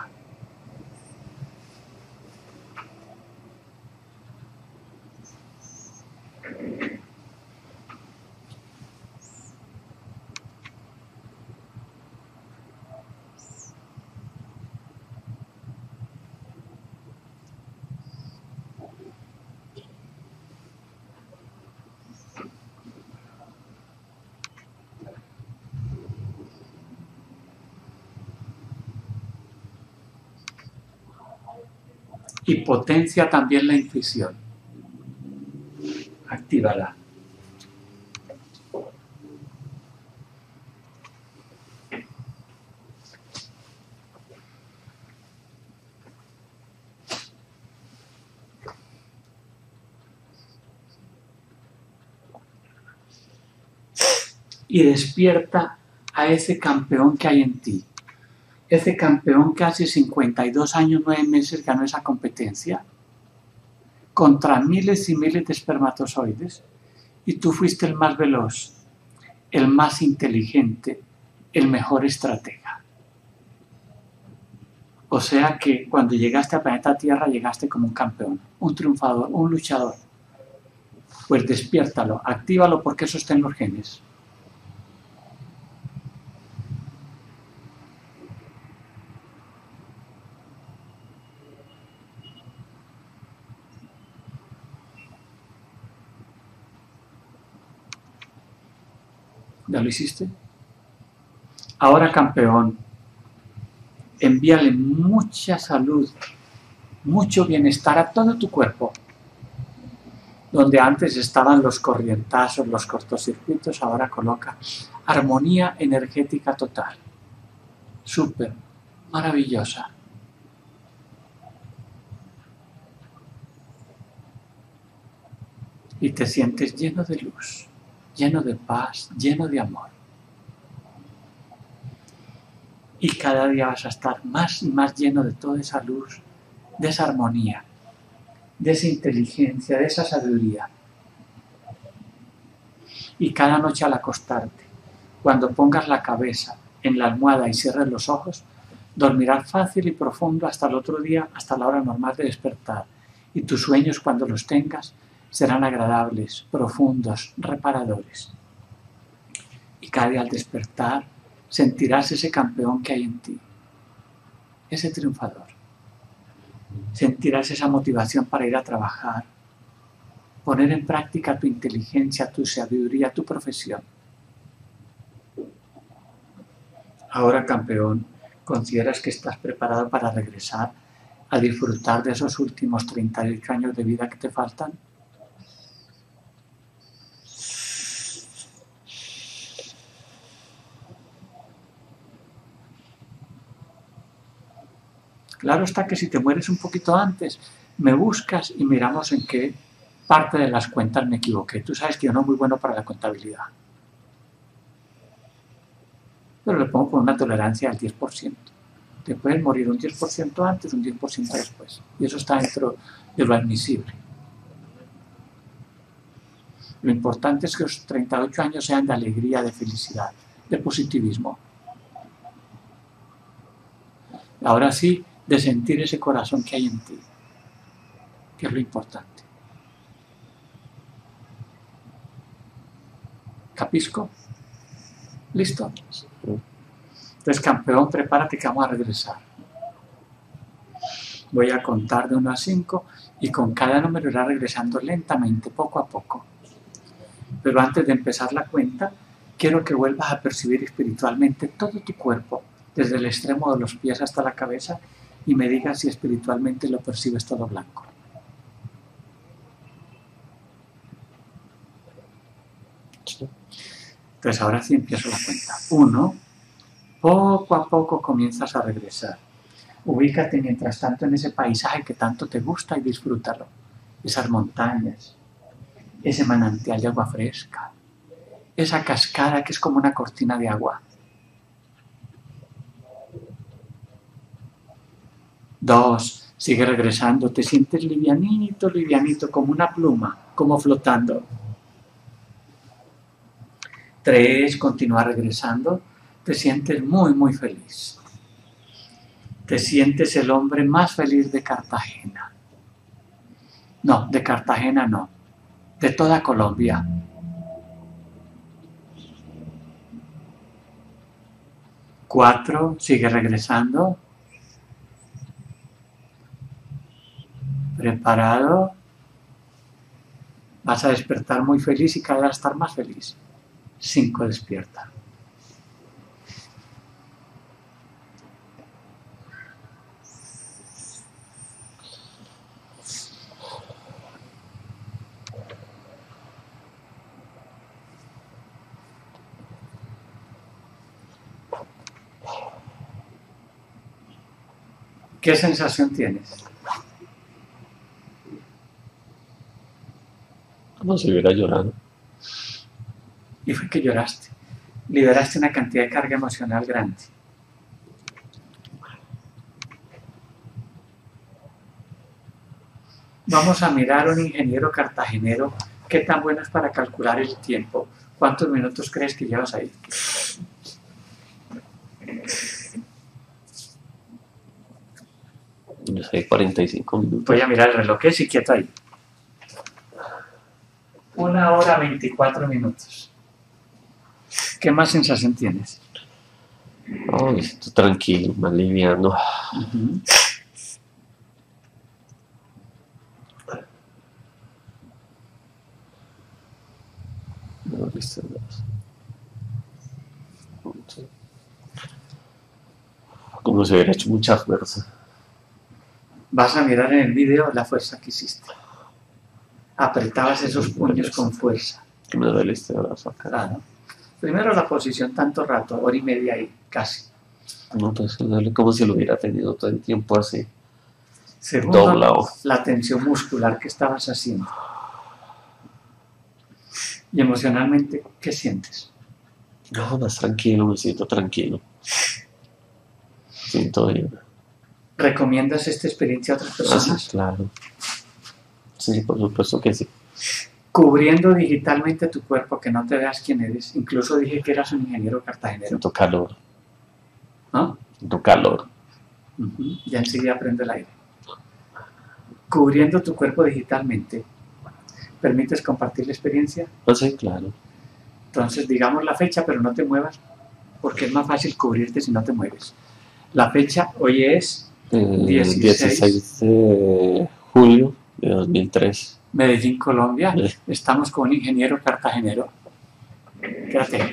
Speaker 1: Y potencia también la intuición. Actívala. Y despierta a ese campeón que hay en ti ese campeón que hace 52 años, 9 meses ganó esa competencia contra miles y miles de espermatozoides y tú fuiste el más veloz, el más inteligente, el mejor estratega. O sea que cuando llegaste al planeta Tierra llegaste como un campeón, un triunfador, un luchador. Pues despiértalo, actívalo porque eso está en los genes. ¿Ya lo hiciste? Ahora campeón, envíale mucha salud, mucho bienestar a todo tu cuerpo. Donde antes estaban los corrientazos, los cortocircuitos, ahora coloca armonía energética total. Súper, maravillosa. Y te sientes lleno de luz lleno de paz, lleno de amor. Y cada día vas a estar más y más lleno de toda esa luz, de esa armonía, de esa inteligencia, de esa sabiduría. Y cada noche al acostarte, cuando pongas la cabeza en la almohada y cierres los ojos, dormirás fácil y profundo hasta el otro día, hasta la hora normal de despertar. Y tus sueños, cuando los tengas, serán agradables, profundos, reparadores. Y cada día al despertar sentirás ese campeón que hay en ti, ese triunfador. Sentirás esa motivación para ir a trabajar, poner en práctica tu inteligencia, tu sabiduría, tu profesión. Ahora, campeón, ¿consideras que estás preparado para regresar a disfrutar de esos últimos 38 años de vida que te faltan? Claro está que si te mueres un poquito antes, me buscas y miramos en qué parte de las cuentas me equivoqué. Tú sabes que yo no soy muy bueno para la contabilidad. Pero le pongo con una tolerancia al 10%. Te puedes morir un 10% antes, un 10% después. Y eso está dentro de lo admisible. Lo importante es que los 38 años sean de alegría, de felicidad, de positivismo. Ahora sí, de sentir ese corazón que hay en ti, que es lo importante. ¿Capisco? ¿Listo? Entonces, campeón, prepárate que vamos a regresar. Voy a contar de 1 a 5 y con cada número irá regresando lentamente, poco a poco. Pero antes de empezar la cuenta, quiero que vuelvas a percibir espiritualmente todo tu cuerpo, desde el extremo de los pies hasta la cabeza, y me diga si espiritualmente lo percibes todo blanco. Entonces ahora sí empiezo la cuenta. Uno, poco a poco comienzas a regresar. Ubícate mientras tanto en ese paisaje que tanto te gusta y disfrútalo. Esas montañas, ese manantial de agua fresca, esa cascada que es como una cortina de agua Dos, sigue regresando, te sientes livianito, livianito, como una pluma, como flotando. Tres, continúa regresando, te sientes muy, muy feliz. Te sientes el hombre más feliz de Cartagena. No, de Cartagena no, de toda Colombia. Cuatro, sigue regresando. Preparado. Vas a despertar muy feliz y cada vez estar más feliz. Cinco, despierta. ¿Qué sensación tienes?
Speaker 2: Como si hubiera llorado.
Speaker 1: Y fue que lloraste. Liberaste una cantidad de carga emocional grande. Vamos a mirar a un ingeniero cartagenero. ¿Qué tan bueno es para calcular el tiempo? ¿Cuántos minutos crees que llevas ahí?
Speaker 2: No sé, 45 minutos.
Speaker 1: Voy a mirar el reloj, es y quieto ahí. Una hora 24 minutos. ¿Qué más sensación tienes?
Speaker 2: Oh, siento tranquilo, más liviano. Sí. Como si hubiera hecho mucha fuerza.
Speaker 1: Vas a mirar en el vídeo la fuerza que hiciste. Apretabas esos puños con fuerza.
Speaker 2: Que me este brazo acá.
Speaker 1: Claro. Primero la posición tanto rato, hora y media ahí, casi.
Speaker 2: No, pues duele como si lo hubiera tenido todo el tiempo así.
Speaker 1: Segundo,
Speaker 2: Doblado.
Speaker 1: la tensión muscular que estabas haciendo. Y emocionalmente, ¿qué sientes?
Speaker 2: No, más tranquilo, me siento tranquilo. Siento bien.
Speaker 1: ¿Recomiendas esta experiencia a otras
Speaker 2: Ah, sí,
Speaker 1: personas?
Speaker 2: claro. Sí, por supuesto que sí.
Speaker 1: Cubriendo digitalmente tu cuerpo, que no te veas quién eres. Incluso dije que eras un ingeniero cartagenero,
Speaker 2: Siento calor.
Speaker 1: ¿no?
Speaker 2: Siento calor.
Speaker 1: Ujú, Ya enseguida prende el aire. Cubriendo tu cuerpo digitalmente, ¿permites compartir la experiencia?
Speaker 2: Ah, sí, claro.
Speaker 1: Entonces, digamos la fecha, pero no te muevas, porque es más fácil cubrirte si no te mueves. La fecha hoy es
Speaker 2: Eh,
Speaker 1: 16.
Speaker 2: 16 de julio de 2003.
Speaker 1: Medellín, Colombia. Estamos con un ingeniero cartagenero. Quédate.